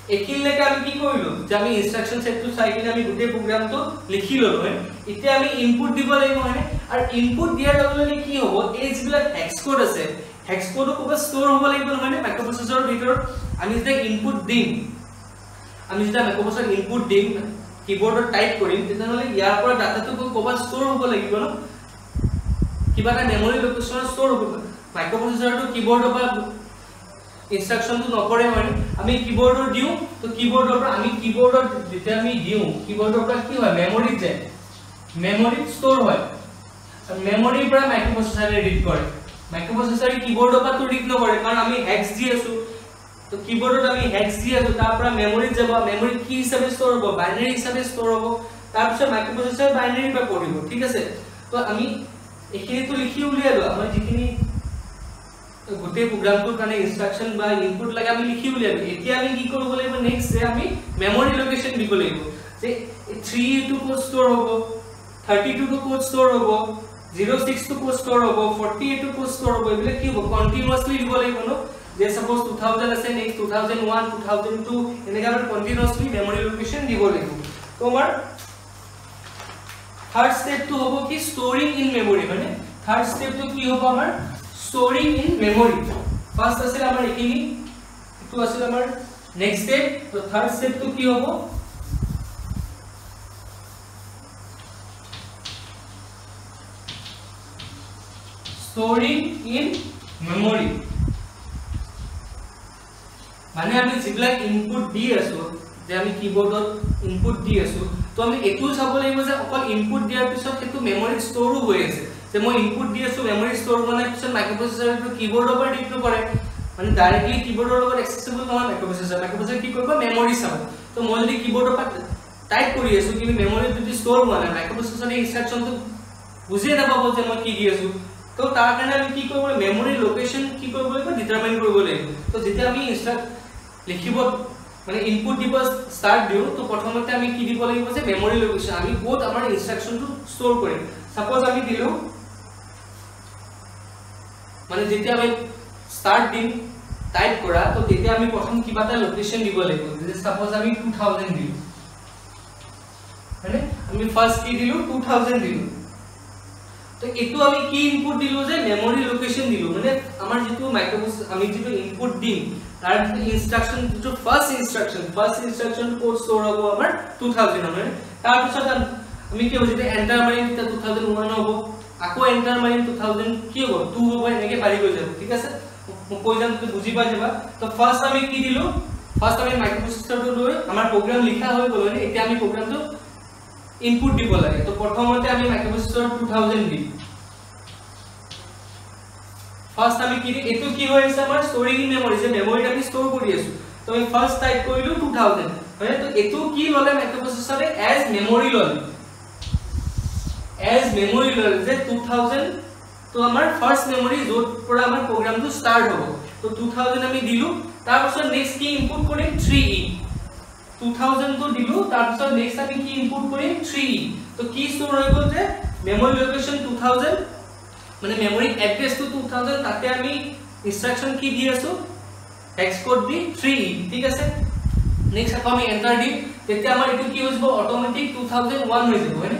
এইখিনিলৈকে আমি কি কৰিলো? যে আমি ইনষ্ট্ৰাকচন সেটটো চাই কিনে আমি গোটেই প্ৰগ্ৰামটো লিখি ললো হয় এতিয়া আমি ইনপুট দিব লাগিব হয়নে আৰু ইনপুট দিয়াৰ লগে লগে কি হ'ব? এই যিবিলাক হেক্স আছে হেক্স কোডো ষ্ট'ৰ হ'ব লাগিব নহয়নে মাইক্ৰ'প্ৰচেছৰৰ ভিতৰত আমি যেতিয়া ইনপুট দিম আমি যেতিয়া মাইক্ৰ'প্ৰচেছৰ ইনপুট দিম কিবৰ্ডত টাইপ কৰিম তেতিয়াহ'লে ইয়াৰ পৰা ডাটাটো ক'ৰবাত ষ্ট'ৰ হ'ব লাগিব ন? কিবা এটা মেমৰি লোকেশ্যনত ষ্ট'ৰ হ'ব। পৰা ইনষ্ট্ৰাকচনটো নকৰে হয় আমি কিবৰ্ডত দিওঁ তো কিবৰ্ডৰ পৰা আমি কিবৰ্ডত যেতিয়া আমি দিওঁ কিবৰ্ডৰ পৰা কি হয়? মেমৰিত যায়। মেমৰিত ষ্ট'ৰ হয়। মেমৰিৰ পৰা মাইক্ৰ'প্ৰচেছৰে ৰিড কৰে। মাইক্ৰ'প্ৰচেছৰে কীবৰ্ডৰ পৰা তো ৰিড নকৰে কাৰণ আমি হেক্স দি আছো। তো কীবৰ্ডত আমি হেক্স দি আছো তাৰ পৰা মেমৰিত যাব। মেমৰি কি হিচাপে ষ্ট'ৰ হ'ব? বাইনাৰী হিচাপে ষ্ট'ৰ হ'ব। তাৰপিছত মাইক্ৰ'প্ৰচেছৰে বাইনাৰী পৰা পঢ়িব ঠিক আছে? তো আমি এইখিনিতো লিখি উলিয়ালো। আমাৰ যিখিনি গোটেই প্ৰগ্ৰামটোৰ কাৰণে ইনষ্ট্ৰাকশ্যন বা ইনপুট লাগে আমি লিখি উলিয়ালো এতিয়া আমি কি কৰিব লাগিব নেক্সট যে আমি মেমৰি লোকেশ্যন দিব লাগিব। যে থ্ৰী এইটো ক'ত ষ্ট'ৰ হ'ব থাৰ্টি টুটো ক'ত ষ্ট'ৰ হ'ব জিৰ' ছিক্সটো ক'ত ষ্ট'ৰ হ'ব ফৰ্টি এইটো ক'ত ষ্ট'ৰ হ'ব এইবিলাক কি হ'ব? কণ্টিনিউৱাছলি দিব লাগিব ন? যে ছাপ'জ টু থাউজেণ্ড আছে next two thousand one two thousand two এনেকৈ আমি কণ্টিনিউৱাছলি মেমৰি লোকেশ্যন দিব লাগিব। তো আমাৰ থাৰ্ড ষ্টেপটো হ'ব কি ষ্ট'ৰিং ইন মেমৰি হয়নে? থাৰ্ড ষ্টেপটো কি হ'ব আমাৰ? ষ্ট'ৰিং ইন মেমৰি ফাৰ্ষ্ট আছিল আমাৰ এইখিনি এইটো আছিল আমাৰ নেক্সট ষ্টেপ তো থাৰ্ড ষ্টেপটো কি হ'ব? ষ্ট'ৰিং ইন মেমৰি মানে আমি যিবিলাক ইনপুট দি আছো যে আমি কীবৰ্ডত ইনপুট দি আছো তো আমি এইটো চাব লাগিব যে অকল ইনপুট দিয়াৰ পিছত সেইটো মেমৰিত ষ্ট'ৰো হৈ আছে। যে মই ইনপুট দি আছো মেমৰি ষ্ট'ৰ বনাই পিছত মাইক্ৰ'প্ৰচেছৰটো কীবৰ্ডৰ পৰা ৰিড নকৰে মানে ডাইৰেক্টলি কীবৰ্ডৰ লগত এক্সেচেবল নহয় মাইক্ৰ'প্ৰচেছৰ মাইক্ৰ'প্ৰচেছৰ কি কৰিব? মেমৰি চাব। তো মই যদি কীবৰ্ডৰ পৰা টাইপ কৰি আছো কিন্তু মেমৰিত যদি ষ্ট'ৰ হোৱা নাই মাইক্ৰ'প্ৰচেছৰে ইনষ্ট্ৰাকশ্যনটো বুজিয়ে নাপাব যে মই কি দি আছো। তো তাৰ কাৰণে আমি কি কৰিব লাগিব? মেমৰি লোকেশ্যন কি কৰিব লাগিব? ডিটাৰমাইন কৰিব লাগিব। তো যেতিয়া আমি ইনষ্ট্ৰাক্ট লিখিব মানে ইনপুট দিব ষ্টাৰ্ট দিওঁ তো প্ৰথমতে আমি কি দিব লাগিব যে মেমৰি লোকেশ্যন আমি ক'ত আমাৰ ইনষ্ট্ৰাকশ্যনটো ষ্ট'ৰ কৰিম। ছাপ'জ আমি দিলোঁ মানে যেতিয়া আমি ষ্টাৰ্ট দিম টাইপ কৰা তো তেতিয়া আমি প্ৰথম কিবা এটা লোকেশ্যন দিব লাগিব। যে ছাপ'জ আমি টু থাউজেণ্ড দিলোঁ। হয়নে? আমি ফাৰ্ষ্ট কি দিলোঁ? টু থাউজেণ্ড দিলোঁ। তো এইটো আমি কি ইনপুট দিলোঁ যে মেমৰি লোকেশ্যন দিলোঁ? মানে আমাৰ যিটো মাইক্ৰ'প্ৰচেছ আমি যিটো ইনপুট দিম তাৰ ইনষ্ট্ৰাকশ্যন যিটো ফাৰ্ষ্ট ইনষ্ট্ৰাকশ্যন ফাৰ্ষ্ট ইনষ্ট্ৰাকশ্যন ক'ত ষ্ট'ৰ হ'ব টু থাউজেণ্ড হয় তাৰপিছত আমি কি হ'ব যেতিয়া এণ্টাৰ মাৰিম তেতিয়া টু থাউজেণ্ড ওৱান হ'ব। আকৌ এণ্টাৰ মাৰিম টু থাউজেণ্ড কি হ'ব? টু হ'ব এনেকৈ বাঢ়ি গৈ যাব ঠিক আছে? কৈ যাম তুমি বুজি পাই যাবা। তো ফাৰ্ষ্ট আমি কি দিলোঁ? ফাৰ্ষ্ট আমি মাইক্ৰ'প্ৰচেছৰটো লৈ আমাৰ প্ৰগ্ৰাম লিখা হৈ গ'ল এতিয়া আমি প্ৰগ্ৰামটো ইনপুট দিব লাগে। তো প্ৰথমতে আমি মাইক্ৰ'প্ৰচেছৰ টু থাউজেণ্ড দিম। ফাৰ্ষ্ট আমি কি দিম? এইটো কি হৈ আছে আমাৰ? ষ্ট'ৰিং মেমৰি যে মেমৰিত আমি ষ্ট'ৰ কৰি আছো। তো আমি ফাৰ্ষ্ট টাইপ কৰিলোঁ টু থাউজেণ্ড হয়নে? তো এইটো কি ল'লে মাইক্ৰ'প্ৰচেছৰে এজ মেমৰি ল'লে। এজ মেমৰি ল'লে যে টু থাউজেণ্ড তো আমাৰ ফাৰ্ষ্ট মেমৰি য'ত আমাৰ প্ৰগ্ৰামটো ষ্টাৰ্ট হ'ব। তো টু থাউজেণ্ড আমি দিলোঁ তাৰপিছত নেক্সট কি ইনপুট কৰিম? থ্ৰী ই টু থাউজেণ্ডটো দিলোঁ তাৰপিছত নেক্সট আমি কি ইনপুট কৰিম? থ্ৰী ই তো কি ষ্ট'ৰ হৈ গ'ল যে মেমৰি লোকেশ্যন টু থাউজেণ্ড মানে মেমৰি এড্ৰেছটো টু থাউজেণ্ড তাতে আমি ইনষ্ট্ৰাকশ্যন কি দি আছোঁ? হেক্স কোড দি থ্ৰী ই ঠিক আছে? নেক্সট আকৌ আমি এণ্টাৰ দিম। তেতিয়া আমাৰ এইটো কি হৈ যাব? অট'মেটিক টু থাউজেণ্ড ওৱান হৈ যাব হয়নে?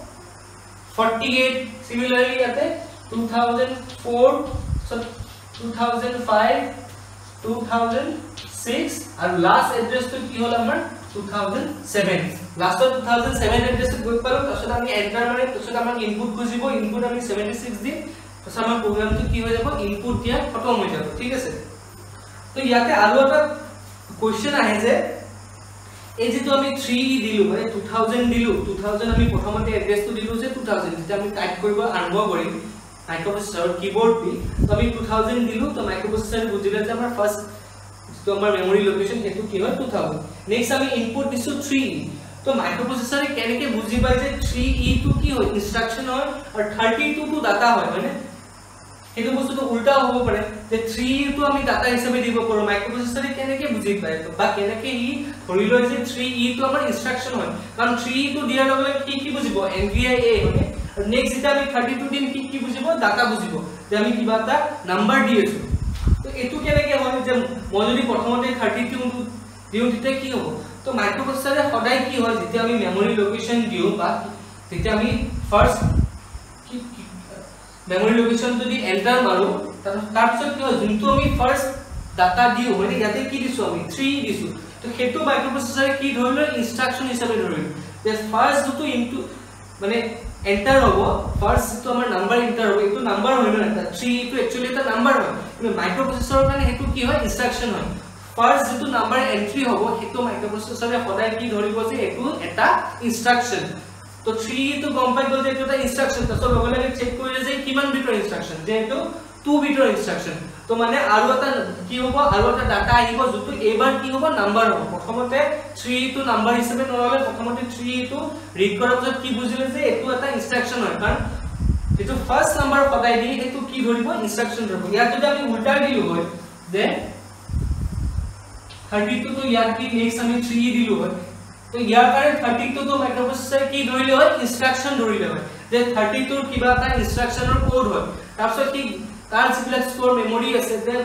আৰু এটা কুৱেশ্যন আহে যে এই যিটো আমি থ্ৰী দিলোঁ মানে টু থাউজেণ্ড দিলোঁ টু থাউজেণ্ড আমি প্ৰথমতে এড্ৰেছটো দিলোঁ যে টু থাউজেণ্ড যেতিয়া আমি টাইপ কৰিব আৰম্ভ কৰিম। মাইক্ৰ'প্ৰচেছৰ কীবৰ্ড দি তো আমি টু থাউজেণ্ড দিলোঁ তো মাইক্ৰ'প্ৰচেছৰ বুজিলে যে আমাৰ ফাৰ্ষ্ট যিটো আমাৰ মেমৰি লোকেশ্যন সেইটো কি হয়? টু থাউজেণ্ড নেক্সট আমি ইনপুট দিছোঁ থ্ৰী তো মাইক্ৰ'প্ৰচেছৰে কেনেকৈ বুজি পায় যে থ্ৰী ইটো কি হয়? ইনষ্ট্ৰাকশ্যন হয় আৰু থাৰ্টি টুটো ডাটা হয় হয়নে? সেইটো বস্তুটো উল্টা হ'ব পাৰে। যে থ্ৰী ইটো আমি ডাটা হিচাপে দিব পাৰোঁ মাইক্ৰ'প্ৰচেছৰে কেনেকৈ বুজি পায় বা কেনেকৈ ই ধৰি লয় যে থ্ৰী ইটো আমাৰ ইনষ্ট্ৰাকশ্যন হয়। কাৰণ থ্ৰী ইটো দিয়াৰ লগে লগে কি কি বুজিব? এন ভি আই এ হয়নে আৰু নেক্সট যেতিয়া আমি থাৰ্টি টু দিম কি কি বুজিব? ডাটা বুজিব। যে আমি কিবা এটা নাম্বাৰ দি আছোঁ। তো এইটো কেনেকৈ হয়? যে মই যদি প্ৰথমতে থাৰ্টি টু দিওঁ তেতিয়া কি হ'ব? তো মাইক্ৰ'প্ৰচেছৰে সদায় কি হয়? যেতিয়া আমি মেমৰি লোকেশ্যন দিওঁ বা যেতিয়া আমি ফাৰ্ষ্ট মেমৰি লোকেশ্যন যদি এণ্টাৰ মাৰোঁ তাৰপিছত কি হয় যোনটো আমি ফাৰ্ষ্ট ডাটা দিওঁ হয়নে ইয়াতে কি দিছোঁ আমি? থ্ৰী দিছোঁ। তো সেইটো মাইক্ৰ'প্ৰচেছৰে কি ধৰিলে? ইনষ্ট্ৰাকশ্যন হিচাপে ধৰিলোঁ। যে ফাৰ্ষ্ট যিটো ইনটু মানে এণ্টাৰ হ'ব ফাৰ্ষ্ট যিটো আমাৰ নাম্বাৰ এণ্টাৰ হ'ব এইটো নাম্বাৰ হয় ন এটা? থ্ৰী এইটো একচুৱেলি এটা নাম্বাৰ হয়। কিন্তু মাইক্ৰ'প্ৰচেছৰৰ কাৰণে সেইটো কি হয়? ইনষ্ট্ৰাকশ্যন হয়। হ'ব সেইটো সদায় কি যে এইটো এটা ইনষ্ট্ৰাকশ্যন তো থ্ৰী টো গম পাই গ'ল যে এইটো এটা ইনষ্ট্ৰাকশ্যন তাৰপিছত লগে লগে চেক কৰিলে যে কিমান বিটৰ ইনষ্ট্ৰাকশ্যন যে এইটো টু বিটৰ ইনষ্ট্ৰাকশ্যন তো মানে আৰু এটা কি হ'ব আৰু এটা ডাটা আহিব যোনটো এইবাৰ কি হ'ব নাম্বাৰ হ'ব। প্ৰথমতে থ্ৰী নাম্বাৰ হিচাপে নল'লে প্ৰথমতে থ্ৰী ৰিড কৰাৰ পিছত কি বুজিলে যে এইটো এটা ইনষ্ট্ৰাকশ্যন হয়। কাৰণ যিটো ফাৰ্ষ্ট নাম্বাৰ সদায় দিয়ে সেইটো কি ধৰিব ইনষ্ট্ৰাকশ্যন ধৰিব। ইয়াত যদি আমি উল্টাই দিলো হয় যে থাৰ্টি ইয়াত দি নেক্সট আমি থ্ৰী দিলো হয়। তো ইয়াৰ কাৰণে থাৰ্টি টু তো মাইক্ৰ'প্ৰচেছৰে কি ধৰিলে হয়? ইনষ্ট্ৰাকশ্যন ধৰিলে হয়। যে থাৰ্টি টুৰ কিবা এটা ইনষ্ট্ৰাকশ্যনৰ কোড হয়। তাৰপিছত কি তাৰ যিবিলাক ষ্ট'ৰ মেমৰি আছে যে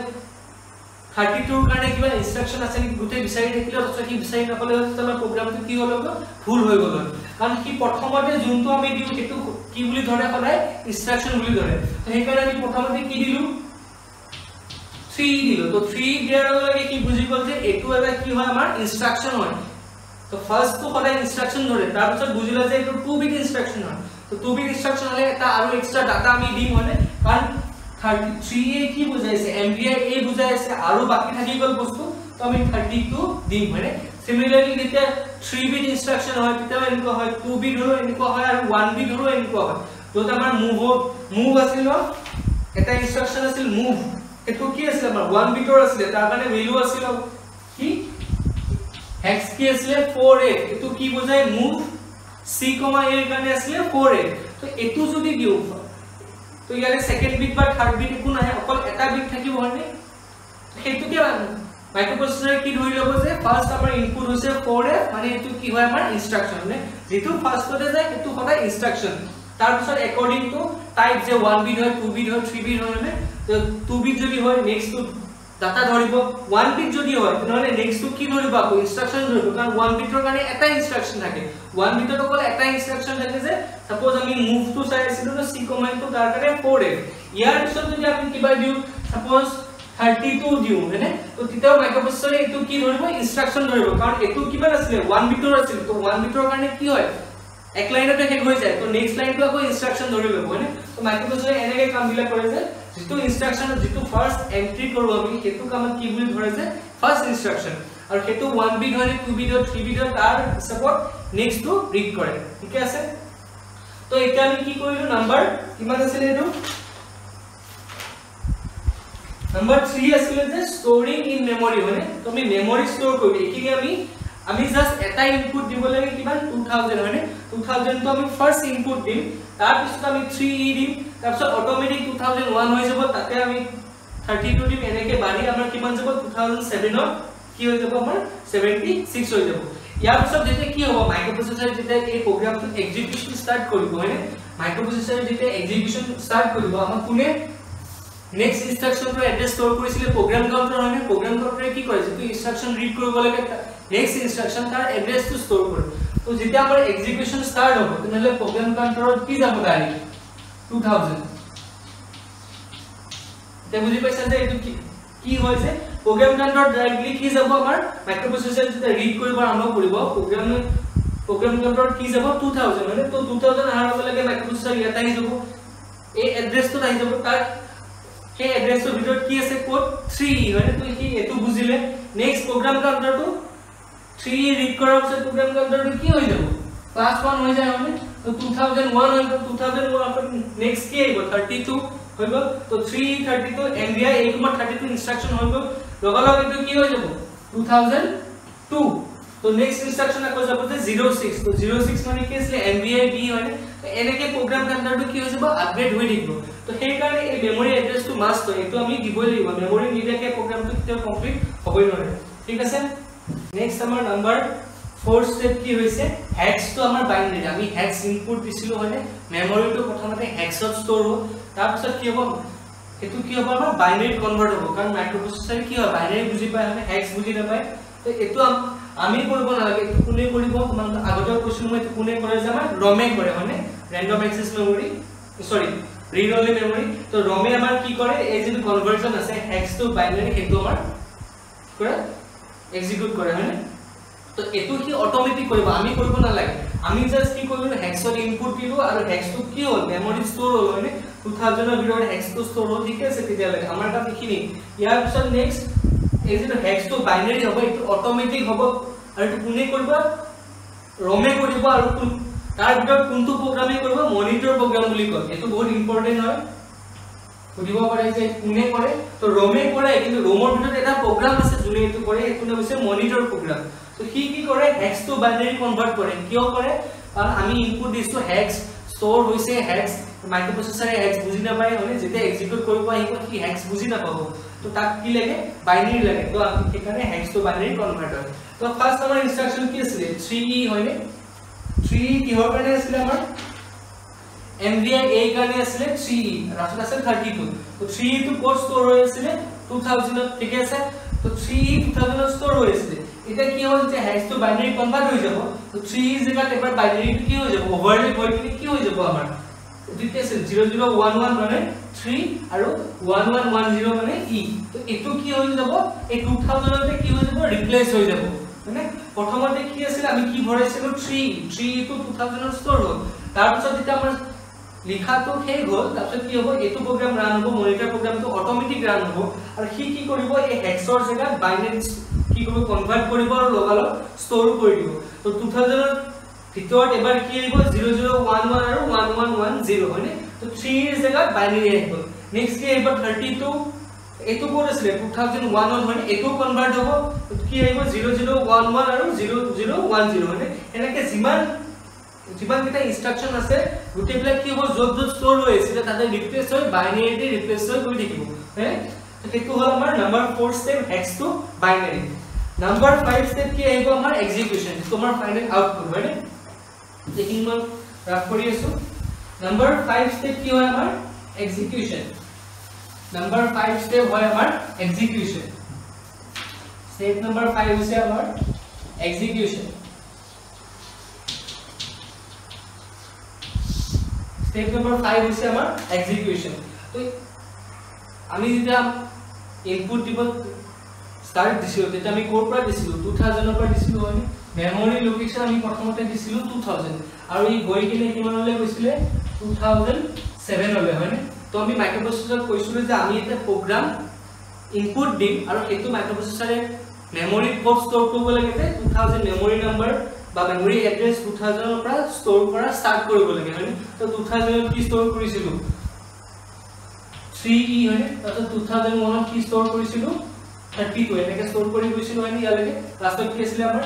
থাৰ্টি টুৰ কাৰণে কিবা ইনষ্ট্ৰাকশ্যন আছে নেকি গোটেই বিচাৰি থাকিলে তাৰপিছত সি বিচাৰি নাপালে তেতিয়া প্ৰগ্ৰামটো কি হ'ল ভুল হৈ গ'ল হয়। কাৰণ সি প্ৰথমতে যোনটো আমি দিওঁ সেইটো কি বুলি ধৰে সদায়? ইনষ্ট্ৰাকশ্যন বুলি ধৰে। তো সেইকাৰণে আমি প্ৰথমতে কি দিলোঁ? থ্ৰী দিলো। তো থ্ৰী দিয়াৰ লগে লগে কি বুজি গ'ল যে এইটো এটা কি হয়? আমাৰ ইনষ্ট্ৰাকশ্যন হয়। তো ফাৰ্ষ্টটো সদায় ইনষ্ট্ৰাকশ্যন ধৰে তাৰপিছত বুজিলে যে এইটো টু বিট ইনষ্ট্ৰাকশ্যন হয়। তো টু বিট ইনষ্ট্ৰাকশ্যন হ'লে এটা আৰু এক্সট্ৰা ডাটা আমি দিম কাৰণ থাৰ্টি থ্ৰী এ কি বুজাইছে এম বি আই এ বুজাই আছে আৰু বাকী থাকি গ'ল বস্তু তো আমি থাৰ্টি টু দিম হয়নে? চিমিলাৰলি যেতিয়া থ্ৰী বিট ইনষ্ট্ৰাকশ্যন হয় তেতিয়াও এনেকুৱা হয় টু বিট হ'লেও এনেকুৱা হয় আৰু ওৱান বিট হ'লেও এনেকুৱা হয়। য'ত আমাৰ মুভ মুভ আছিল এটা ইনষ্ট্ৰাকশ্যন আছিল মুভ এইটো কি আছিলে আমাৰ? ওৱান বিটৰ আছিলে তাৰ কাৰণে ভেলু আছিলে হেক্স কি আছিলে? 4a এইটো কি বুজায়? মুভ c, a এর কাৰণে আছিলে 4a তো এটো যদি দিও তো ইয়াৰে সেকেন্ড বিট বা থাৰ্ড বিট একো নাই অকল এটা বিট থাকিব হয়নে? সেইটোকে মাইক্ৰ'প্ৰচেছৰে কি ধৰি ল'ব যে ফাৰ্ষ্ট আমাৰ ইনপুট হৈছে 4a মানে এইটো কি হয় আমাৰ ইনষ্ট্ৰাকশ্যন মানে যিটো ফাৰ্ষ্টতে যায় সেইটো সদায় ইনষ্ট্ৰাকশ্যন তাৰপিছত একৰ্ডিং টু টাইপ যে 1 বিট হয় 2 বিট হয় 3 বিট হয় মানে তো 2 বিট যদি হয় নেক্সট টু ডাটা ধৰিব 1 বিট যদি হয় তেনেহলে নেক্সট টু কি ধৰিব আকৌ? ইনষ্ট্ৰাকশ্যন ধৰিব কাৰণ 1 বিটৰ কাৰণে এটা ইনষ্ট্ৰাকশ্যন থাকে। 1 বিটত অকল এটা ইনষ্ট্ৰাকশ্যন থাকে যে সাপোজ আমি মুভটো চাই আছিলো ন সি তাৰ কাৰণে 4a ইয়াৰ পিছত যদি আমি কিবা দিও সাপোজ 32 দিও হয়নে? তো তেতিয়াও মাইক্ৰ'প্ৰচেছৰে এইটো কি ধৰিব? ইনষ্ট্ৰাকশ্যন ধৰিব। কাৰণ এইটো কিমান আছিলে? 1 বিটৰ আছিল। তো 1 বিটৰ কাৰণে কি হয়? এক লাইনতে শেষ হৈ যায় তো নেক্সট লাইনটো আকৌ ইনষ্ট্ৰাকশ্যন ধৰি ল'ব হয়নে? তো মাইক্ৰ'প্ৰচেছৰে এনেকৈ কামবিলাক কৰে যে যিটো ইনষ্ট্ৰাকশ্যন যিটো ফাৰ্ষ্ট এন্ট্ৰি কৰোঁ আমি সেইটো কামত কি বুলি ধৰে যে ফাৰ্ষ্ট ইনষ্ট্ৰাকশ্যন আৰু সেইটো ওৱান বিট হয় টু বিট হয় থ্ৰী বিট হয় তাৰ হিচাপত নেক্সটটো ৰিড কৰে। ঠিকে আছে? তো এতিয়া আমি কি কৰিলো? নাম্বাৰ কিমান আছিলে এইটো? নাম্বাৰ থ্ৰী আছিলে যে ষ্টৰিং ইন মেমৰি হয়নে? তো আমি মেমৰি ষ্ট'ৰ কৰিলো। এইখিনি আমি আমি জাস্ট এটা ইনপুট দিব লাগে কিমান 2000 হয়নে? 2000 তো আমি ফাৰ্ষ্ট ইনপুট দিম পিছত আমি 3e দিম তাৰ পিছত অটোমেটিক 2001 হৈ যাব তাতে আমি 32 দিম এনেকে বাঢ়ি আমাৰ কিমান যাব? 2007 ত কি হৈ যাব আমাৰ? 76 হৈ যাব। ইয়াৰ পিছত যেতিয়া কি হ'ব? মাইক্ৰ'প্ৰচেছৰ যেতিয়া এই প্ৰগ্ৰামটো এক্সিকিউশন ষ্টাৰ্ট কৰিব হয়নে? মাইক্ৰ'প্ৰচেছৰ যেতিয়া এক্সিকিউশন ষ্টাৰ্ট কৰিব আমাক কোনে নেক্সট ইনষ্ট্ৰাকশনটো এড্ৰেছ ষ্ট'ৰ কৰিছিলে প্ৰগ্ৰাম কাউণ্টাৰ হয়নে প্ৰগ্ৰাম কাউণ্টাৰে কি কৰে যিটো ইনষ্ট্ৰাকশন ৰিড কৰিব লাগে নেক্সট ইনষ্ট্ৰাকশন তাৰ এড্ৰেছটো ষ্ট'ৰ কৰে তো যেতিয়া আমাৰ এক্সিকিউশন ষ্টাৰ্ট হ'ব তেনেহ'লে প্ৰগ্ৰাম কাউণ্টাৰত কি যাব ডাইৰেক্ট 2000 এতিয়া বুজি পাইছা যে এইটো কি কি যে প্ৰগ্ৰাম কাউণ্টাৰত ডাইৰেক্টলি কি যাব আমাৰ? মাইক্ৰ'প্ৰচেছৰ যেতিয়া ৰিড কৰিব আৰম্ভ কৰিব প্ৰগ্ৰাম প্ৰগ্ৰাম কাউণ্টাৰত কি যাব? 2000 মানে তো 2000 অহাৰ লগে লগে মাইক্ৰ'প্ৰচেছৰ ইয়াত আহি যাব। এই এড্ৰেছটোত আহি যাব তাৰ সেই এড্ৰেছৰ ভিতৰত কি আছে কোড 3 হয় তো কি এটো বুজিলে নেক্সট প্ৰগ্ৰাম কাউণ্টাৰটো 3 ৰিড কৰাৰ পিছত প্ৰগ্ৰাম কাউণ্টাৰটো কি হৈ যাব ক্লাছ 1 হৈ যায় মানে তো 2001 হৈ গ'ল 2001 আকৌ নেক্সট কি আহিব 32 হৈ গ'ল তো 332 এমবিআই এই তোমাৰ 32 ইনষ্ট্ৰাকচন হৈ গ'ল লগা লগ এইটো কি হৈ যাব 2002 তো নেক্সট ইনষ্ট্ৰাকচন আকৌ যাব যে 06 তো 06 মানে কি আছিল এমবিআই বি হয় এনেকে প্ৰগ্ৰাম কাউণ্টাৰটো কি হৈ যাব আপগ্ৰেড হৈ থাকিব তো সেইকাৰণে এই মেমৰি এড্ৰেছটো মাষ্ট হয় এইটো আমি দিবই লাগিব মেমৰি নিদিয়াকে প্ৰগ্ৰামটো কেতিয়াও কমপ্লিট হ'বই নোৱাৰে ঠিক আছে নেক্সট আমাৰ নাম্বাৰ ফ'ৰ ষ্টেপ কি হৈছে হেক্সটো আমাৰ বাইনাৰী আমি হেক্স ইনপুট দিছিলো হয়নে মেমৰিটো প্ৰথমতে হেক্সত ষ্ট'ৰ হ'ব তাৰপিছত কি হ'ব সেইটো কি হ'ব আমাৰ বাইনাৰীত কনভাৰ্ট হ'ব কাৰণ মাইক্ৰ'প্ৰচেছৰ কি হয় বাইনাৰী বুজি পায় হয়নে হেক্স বুজি নাপায় তো এইটো আমি কৰিব নালাগে এইটো কোনে কৰিব? তোমালোকে আগতেও কৈছিলোঁ মই এইটো কোনে কৰে যে আমাৰ ৰমে কৰে হয়নে? Random access memory sorry read only memory তো ৰমে আমাৰ কি কৰে? এই যিটো কনভাৰ্জন আছে হেক্স টু বাইনাৰী সেইটো আমাৰ কৰে এক্সিকিউট কৰে হয়নে? তো এইটো কি অট'মেটিক কৰিব আমি কৰিব নালাগে। আমি জাষ্ট কি কৰিলো হেক্সত ইনপুট দিলো আৰু হেক্সটো কি হ'ল? মেমৰি ষ্ট'ৰ হ'ল হয়নে? টু থাউজেণ্ডৰ ভিতৰত হেক্সটো ষ্ট'ৰ হ'ল ঠিকে আছে তেতিয়ালৈকে আমাৰ তাত এইখিনি। ইয়াৰ পিছত নেক্সট এই যিটো হেক্সটো বাইনাৰী হ'ব এইটো অট'মেটিক হ'ব আৰু এইটো কোনে কৰিব? ৰমে কৰিব আৰু কোন- তাৰ ভিতৰত কোনটো প্ৰগ্ৰামে কৰিব? মনিটৰ প্ৰগ্ৰাম বুলি কয়। এইটো বহুত ইম্পৰ্টেণ্ট হয়। সুধিব পাৰে যে কোনে কৰে? তো ৰমে কৰে কিন্তু ৰমৰ ভিতৰত এটা প্ৰগ্ৰাম আছে যোনে এইটো কৰে এইটো হৈছে মনিটৰ প্ৰগ্ৰাম তো সি কি কৰে? হেক্স টু কনভাৰ্ট কৰে। কিয় কৰে? কাৰণ আমি ইনপুট দিছো হেক্স ষ্ট'ৰ হৈছে হেক্স মাইক্ৰ'প্ৰচেছৰে হেক্স বুজি নাপায়। হয়নে যেতিয়া এক্সিকিউট কৰিব আহিব সি হেক্স বুজি নাপাব। তো তাক কি লাগে? বাইনাৰী লাগে। তো আমি সেইকাৰণে হেক্স টু বাইনাৰী কনভাৰ্ট হয়। তো ফাৰ্ষ্ট আমাৰ ইনষ্ট্ৰাকচন কি আছিলে? থ্ৰী ই হয়নে? থ্ৰী কিহৰ কাৰণে আছিলে আমাৰ? MVI A কাৰণে আছিলে 3E ৰাস্তাত আছে 32 তো 3E টো ক'ত ষ্ট'ৰ হৈ আছিলে? 2000 ত ঠিক আছে? তো 3E 2000 ত ষ্ট'ৰ হৈ আছিলে। এতিয়া কি হ'ল? যে হেক্স টু বাইনাৰী কনভাৰ্ট হৈ যাব। তো 3E জেগাত এবাৰ বাইনাৰী কি হৈ যাব? ওভাৰলে গৈ কিনে কি হৈ যাব আমাৰ? ঠিক আছে 0011 মানে 3 আৰু 1110 মানে E. তো এইটো কি হৈ যাব? এই 2000 তে কি হৈ যাব? ৰিপ্লেচ হৈ যাব। মানে প্ৰথমতে কি আছিল আমি কি ভৰাইছিলো? 3 3 টো 2000 ত ষ্ট'ৰ হ'ল। তাৰপিছত যেতিয়া আমাৰ লিখাটো শেষ হ'ল তাৰপিছত কি হ'ব? এইটো প্ৰগ্ৰাম ৰান হ'ব মনিটৰ প্ৰগ্ৰামটো অট'মেটিক ৰান হ'ব। আৰু সি কি কৰিব? এই হেক্সৰ জেগাত বাইনাৰী কি কৰিব? কনভাৰ্ট কৰিব আৰু লগালগ ষ্ট'ৰো কৰি দিব। তো টু থাউজেণ্ডৰ ভিতৰত এবাৰ কি আহিব জিৰ' জিৰ' ওৱান ওৱান আৰু ওৱান ওৱান ওৱান জিৰ' হয়নে তো থ্ৰীৰ জেগাত বাইনাৰী আহিব নেক্সট কি আহিব থাৰ্টি টু এইটো ক'ত আছিলে টু থাউজেণ্ড ওৱানত হয়নে এইটো কনভাৰ্ট হ'ব। কি আহিব জিৰ' জিৰ' ওৱান ওৱান আৰু জিৰ' জিৰ' ওৱান জিৰ' হয়নে এনেকৈ যিমান যিমান কেইটা ইনষ্ট্ৰাকচন আছে গোটেইবিলাক কি হ'ব? য'ত য'ত ষ্ট'ৰ হৈ আছিলে তাতে ৰিপ্লেচ হৈ বাইনেৰীতে ৰিপ্লেচ হৈ গৈ থাকিব সেইটো হ'ল আমাৰ number four step hex to binary number five step কি আহিব? আমাৰ এক্সিকিউশ্যন যিটো আমাৰ ফাইনেল আউটপুট হয়নে এইখিনি মই ৰাফ কৰি আছো? নাম্বাৰ ফাইভ ষ্টেপ কি হয় আমাৰ? এক্সিকিউশ্যন নাম্বাৰ ফাইভ ষ্টেপ হয় আমাৰ এক্সিকিউশ্যন ষ্টেপ নাম্বাৰ ফাইভ হৈছে আমাৰ এক্সিকিউশ্যন স্টেপ নম্বৰ 5 হৈছে আমাৰ এক্সিকিউশ্যন তো আমি যেতিয়া আমি ক'ৰ পৰা দিছিলোঁ? টু থাউজেণ্ডৰ পৰা দিছিলোঁ হয়নে মেমৰি লোকেশ্যন আমি প্ৰথমতে দিছিলোঁ টু থাউজেণ্ড আৰু ই গৈ কিনে কিমানলৈ গৈছিলে? টু থাউজেণ্ড ছেভেনলৈ হয়নে? তো আমি মাইক্ৰ'প্ৰচেছৰত কৈছিলোঁ যে আমি এটা প্ৰগ্ৰাম ইনপুট দিম আৰু সেইটো মাইক্ৰ'প্ৰচেছৰে মেমৰিত ক'ত ষ্ট'ৰ কৰিব লাগে যে টু থাউজেণ্ড মেমৰি নাম্বাৰ বা মেমৰি এড্ৰেছ টু থাউজেণ্ডৰ পৰা ষ্ট'ৰ কৰা ষ্টাৰ্ট কৰিব লাগে হয়নে? তো টু থাউজেণ্ডত কি ষ্ট'ৰ কৰিছিলোঁ? থ্ৰী ই হয়নে? তাৰপিছত টু থাউজেণ্ড ওৱানত কি ষ্ট'ৰ কৰিছিলোঁ? থাৰ্টি টু এনেকৈ ষ্ট'ৰ কৰি গৈছিলোঁ হয়নে ইয়ালৈকে। লাষ্টত কি আছিলে আমাৰ?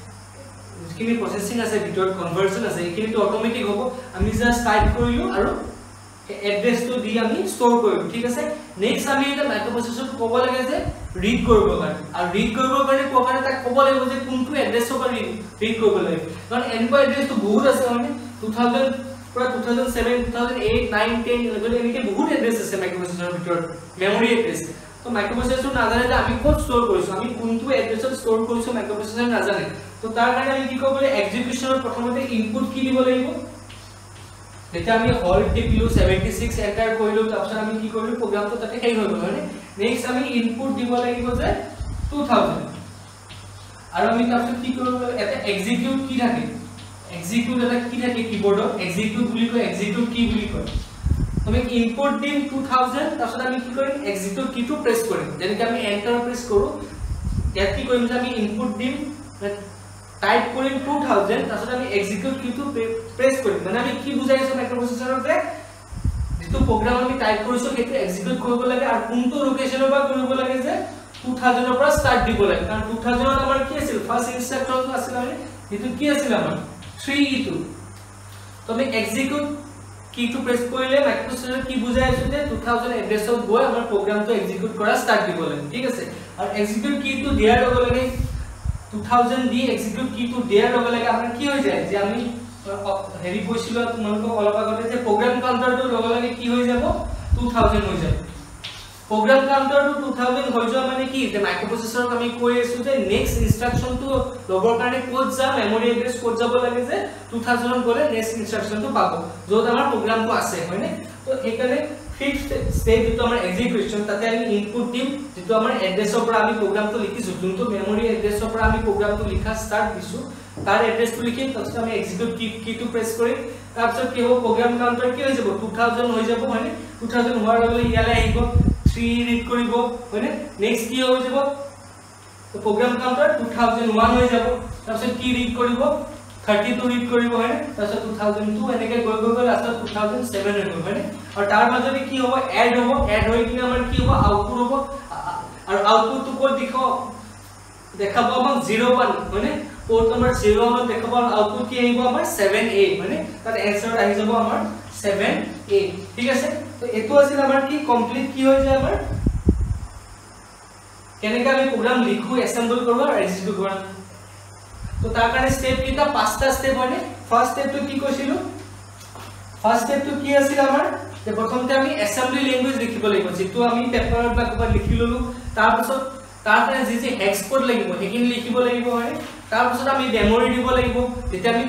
যিখিনি প্ৰচেছিং আছে ভিতৰত কনভাৰ্জন আছে সেইখিনিতো অট'মেটিক হ'ব। আমি জাষ্ট টাইপ কৰিলোঁ আৰু এড্ৰেছটো দি আমি ষ্ট'ৰ কৰিলোঁ ঠিক আছে? নেক্সট আমি এতিয়া মাইক্ৰ'প্ৰচেছৰটো ক'ব লাগে যে ৰিড কৰিবৰ কাৰণে। আৰু ৰিড কৰিবৰ কাৰণে কোৱা কাৰণে তাক ক'ব লাগিব যে কোনটো এড্ৰেছৰ পৰা ৰিড ৰিড কৰিব লাগে। কাৰণ এনেকুৱা এড্ৰেছটো বহুত আছে মানে টু থাউজেণ্ড পৰা two thousand seven two thousand eight nine ten এনেকৈ বহুত এড্ৰেছ আছে মাইক্ৰ'প্ৰচেছৰৰ ভিতৰত মেমৰি এড্ৰেছ তো মাইক্ৰ'প্ৰচেছৰটো নাজানে যে আমি ক'ত ষ্ট'ৰ কৰিছোঁ আমি কোনটো এড্ৰেছত ষ্ট'ৰ কৰিছোঁ মাইক্ৰ'প্ৰচেছৰ নাজানে। তো তাৰ কাৰণে আমি কি কৰিব লাগে এক্সিকিউশ্যনৰ প্ৰথমতে ইনপুট কি দিব লাগিব। যেতিয়া আমি হল্ড টিপিলো 76 এন্টাৰ কৰিলো তাৰপিছত আমি কি কৰিলো? প্ৰগ্ৰামটো তাতে শেষ হৈ গ'ল হয়নে? নেক্সট আমি ইনপুট দিব লাগিব যে 2000 আৰু আমি তাৰপিছত কি লাগিব? এটা এক্সিকিউট কি থাকে। এক্সিকিউট এটা কি থাকে কিবৰ্ডত এক্সিকিউট বুলি কয় এক্সিকিউট কি বুলি কয়। আমি ইনপুট দিম 2000 তাৰপিছত আমি কি কৰিম? এক্সিকিউট কিটো প্ৰেছ কৰিম। যেনেকৈ আমি এন্টাৰ প্ৰেছ কৰো ইয়াত কি কৰিম যে আমি ইনপুট দিম টাইপ কৰিম 2000 তাৰপিছত আমি এক্সিকিউট কিটো প্ৰেছ কৰিম মানে আমি কি বুজাইছো মাইক্ৰ'প্ৰচেছৰৰ যে যিটো প্ৰগ্ৰাম আমি টাইপ কৰিছো সেইটো এক্সিকিউট কৰিব লাগে আৰু কোনটো লোকেশনৰ পৰা কৰিব লাগে যে 2000 ৰ পৰা ষ্টাৰ্ট দিব লাগে। কাৰণ 2000 ত আমাৰ কি আছিল? ফাৰ্স্ট ইনষ্ট্ৰাকচনটো আছিল আমি সেইটো কি আছিল আমাৰ? 3e2 তো আমি এক্সিকিউট কিটো প্ৰেছ কৰিলে মাইক্ৰ'প্ৰচেছৰ কি বুজাই আছে যে 2000 এড্ৰেছত গৈ আমাৰ প্ৰগ্ৰামটো এক্সিকিউট কৰা ষ্টাৰ্ট দিব লাগে। ঠিক আছে? আৰু এক্সিকিউট কিটো দিয়াৰ লগে লগে 2000 দি এক্সিকিউট কিটো দিয়াৰ লগে লগে আমাৰ কি হৈ যায় যে আমি হেৰি কৈছিলো তোমালোকক অলপ আগতে যে প্ৰগ্ৰাম কাউণ্টাৰটো লগে লগে কি হৈ যাব? 2000 হৈ যাব। প্ৰগ্ৰাম কাউণ্টাৰটো 2000 হৈ যোৱা মানে কি? যে মাইক্ৰ'প্ৰচেছৰক আমি কৈ আছো যে নেক্সট ইনষ্ট্ৰাকচনটো ল'বৰ কাৰণে ক'ত যাম মেমৰি এড্ৰেছ ক'ত যাব লাগে যে 2000 ত গ'লে নেক্সট ইনষ্ট্ৰাকচনটো পাব য'ত আমাৰ প্ৰগ্ৰামটো আছে হয়নে? তো সেইকাৰণে ফিফথ ষ্টেপ যিটো আমাৰ এক্সিকিউশ্যন তাতে আমি ইনপুট দিম যিটো আমাৰ এড্ৰেছৰ পৰা আমি প্ৰগ্ৰামটো লিখিছো যোনটো মেমৰি এড্ৰেছৰ পৰা আমি প্ৰগ্ৰামটো লিখা ষ্টাৰ্ট দিছো তাৰ এড্ৰেছটো লিখিম তাৰপিছত আমি এক্সিকিউট কি কিটো প্ৰেছ কৰিম তাৰপিছত কি হ'ব প্ৰগ্ৰাম কাউণ্টাৰ কি হৈ যাব 2000 হৈ যাব হয়নে 2000 হোৱাৰ লগে লগে ইয়ালৈ আহিব 3 ৰিড কৰিব হয়নে নেক্সট কি হৈ যাব প্ৰগ্ৰাম কাউণ্টাৰ 2001 হৈ যাব তাৰপিছত কি ৰিড কৰিব 32 ৰিড কৰিব হয়নে? তাৰপিছত 2002 এনেকৈ গৈ গৈ গৈ লাষ্টত 2007 হৈ গ'ল হয়নে? আৰু তাৰ মাজতে কি হ'ব? এড হ'ব এড হৈ কিনে আমাৰ কি হ'ব? আউটপুট হ'ব। আৰু আউটপুটটো ক'ত দেখাব? দেখাব আমাক 01 হয়নে? পোৰ্ট নাম্বাৰ 01 দেখাব আৰু আউটপুট কি আহিব? আমাৰ 7a হয়নে? তাত এনসাৰ আহি যাব আমাৰ 7a ঠিক আছে? তো এটো আছিল আমাৰ কি? কমপ্লিট কি হৈ যায় আমাৰ? কেনেকৈ আমি প্ৰগ্ৰাম লিখো এসেম্বল কৰো আৰু এক্সিকিউট কৰো তো তাৰ কাৰণে স্টেপ পাঁচটা স্টেপ হয়নে ফাৰ্স্ট স্টেপটো কি কৈছিলো? ফাৰ্স্ট স্টেপটো কি আছিল আমাৰ? যে প্ৰথমতে আমি এসেম্বলি ল্যাঙ্গুৱেজ লিখিব লাগিব যেটো আমি পেপাৰত বা ক'ৰবাত লিখি ললো। তাৰপিছত তাৰ কাৰণে যি যি হেক্স কোড লাগিব সেইখিনি লিখিব লাগিব হয়। তাৰপিছত আমি মেমৰি দিব লাগিব। যেতিয়া আমি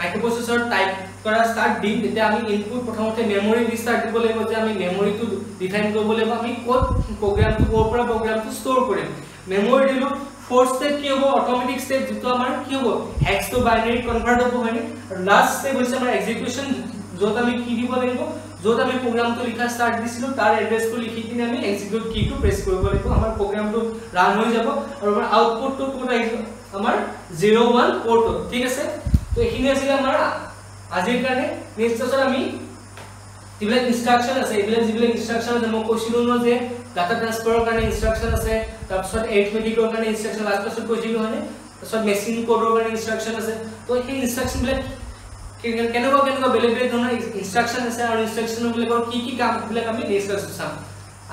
মাইক্ৰ'প্ৰচেছৰ টাইপ কৰা ষ্টাৰ্ট দিম তেতিয়া আমি ইনপুট প্ৰথমতে মেমৰি দি ষ্টাৰ্ট দিব লাগিব যে আমি মেমৰিটো ডিফাইন কৰিব লাগিব। আমি ক'ত প্ৰগ্ৰামটো ক'ৰ পৰা প্ৰগ্ৰামটো ষ্ট'ৰ কৰিম? মেমৰি দিলো ফ'ৰ্থ ষ্টেপ কি হ'ব? অট'মেটিক ষ্টেপ যিটো আমাৰ কি হ'ব? হেক্স টু বাইনাৰী কনভাৰ্ট হ'ব হয়নে? আৰু লাষ্ট ষ্টেপ হৈছে আমাৰ এক্সিকিউশ্যন য'ত আমি কি দিব লাগিব? য'ত আমি প্ৰগ্ৰামটো লিখা ষ্টাৰ্ট দিছিলো তাৰ এড্ৰেছটো লিখি কিনে আমি এক্সিকিউট কিটো প্ৰেছ কৰিব লাগিব। আমাৰ প্ৰগ্ৰামটো ৰান হৈ যাব আৰু আমাৰ আউটপুটটো ক'ত আহিব? আমাৰ 01 পোৰ্টত ঠিক আছে? তো এইখিনি আছিল আমাৰ আজিৰ কাৰণে। নেক্সট ক্লাছত আমি যিবিলাক ইনষ্ট্ৰাকচন আছে এইবিলাক যিবিলাক ইনষ্ট্ৰাকচন আছে মই কৈছিলো ন যে ডাটা ট্ৰান্সফাৰৰ কাৰণে ইনষ্ট্ৰাকচন আছে তাৰপিছত এৰিথমেটিকৰ কাৰণে ইনষ্ট্ৰাকচন লাষ্ট ক্লাছত কৈছিলো হয়নে তাৰপিছত মেচিন কোডৰ কাৰণে ইনষ্ট্ৰাকচন আছে তো সেই ইনষ্ট্ৰাকচনবিলাক কেনেকুৱা কেনেকুৱা বেলেগ বেলেগ ধৰণৰ ইনষ্ট্ৰাকচন আছে আৰু ইনষ্ট্ৰাকচনবিলাকৰ কি কি কাম বিলাক আমি নেক্সট ক্লাছত চাম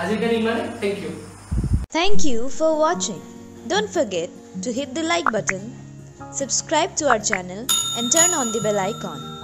আজিৰ কাৰণে ইমানে thank you Thank you for watching. Don't forget to hit the like button, subscribe to our channel and turn on the bell icon.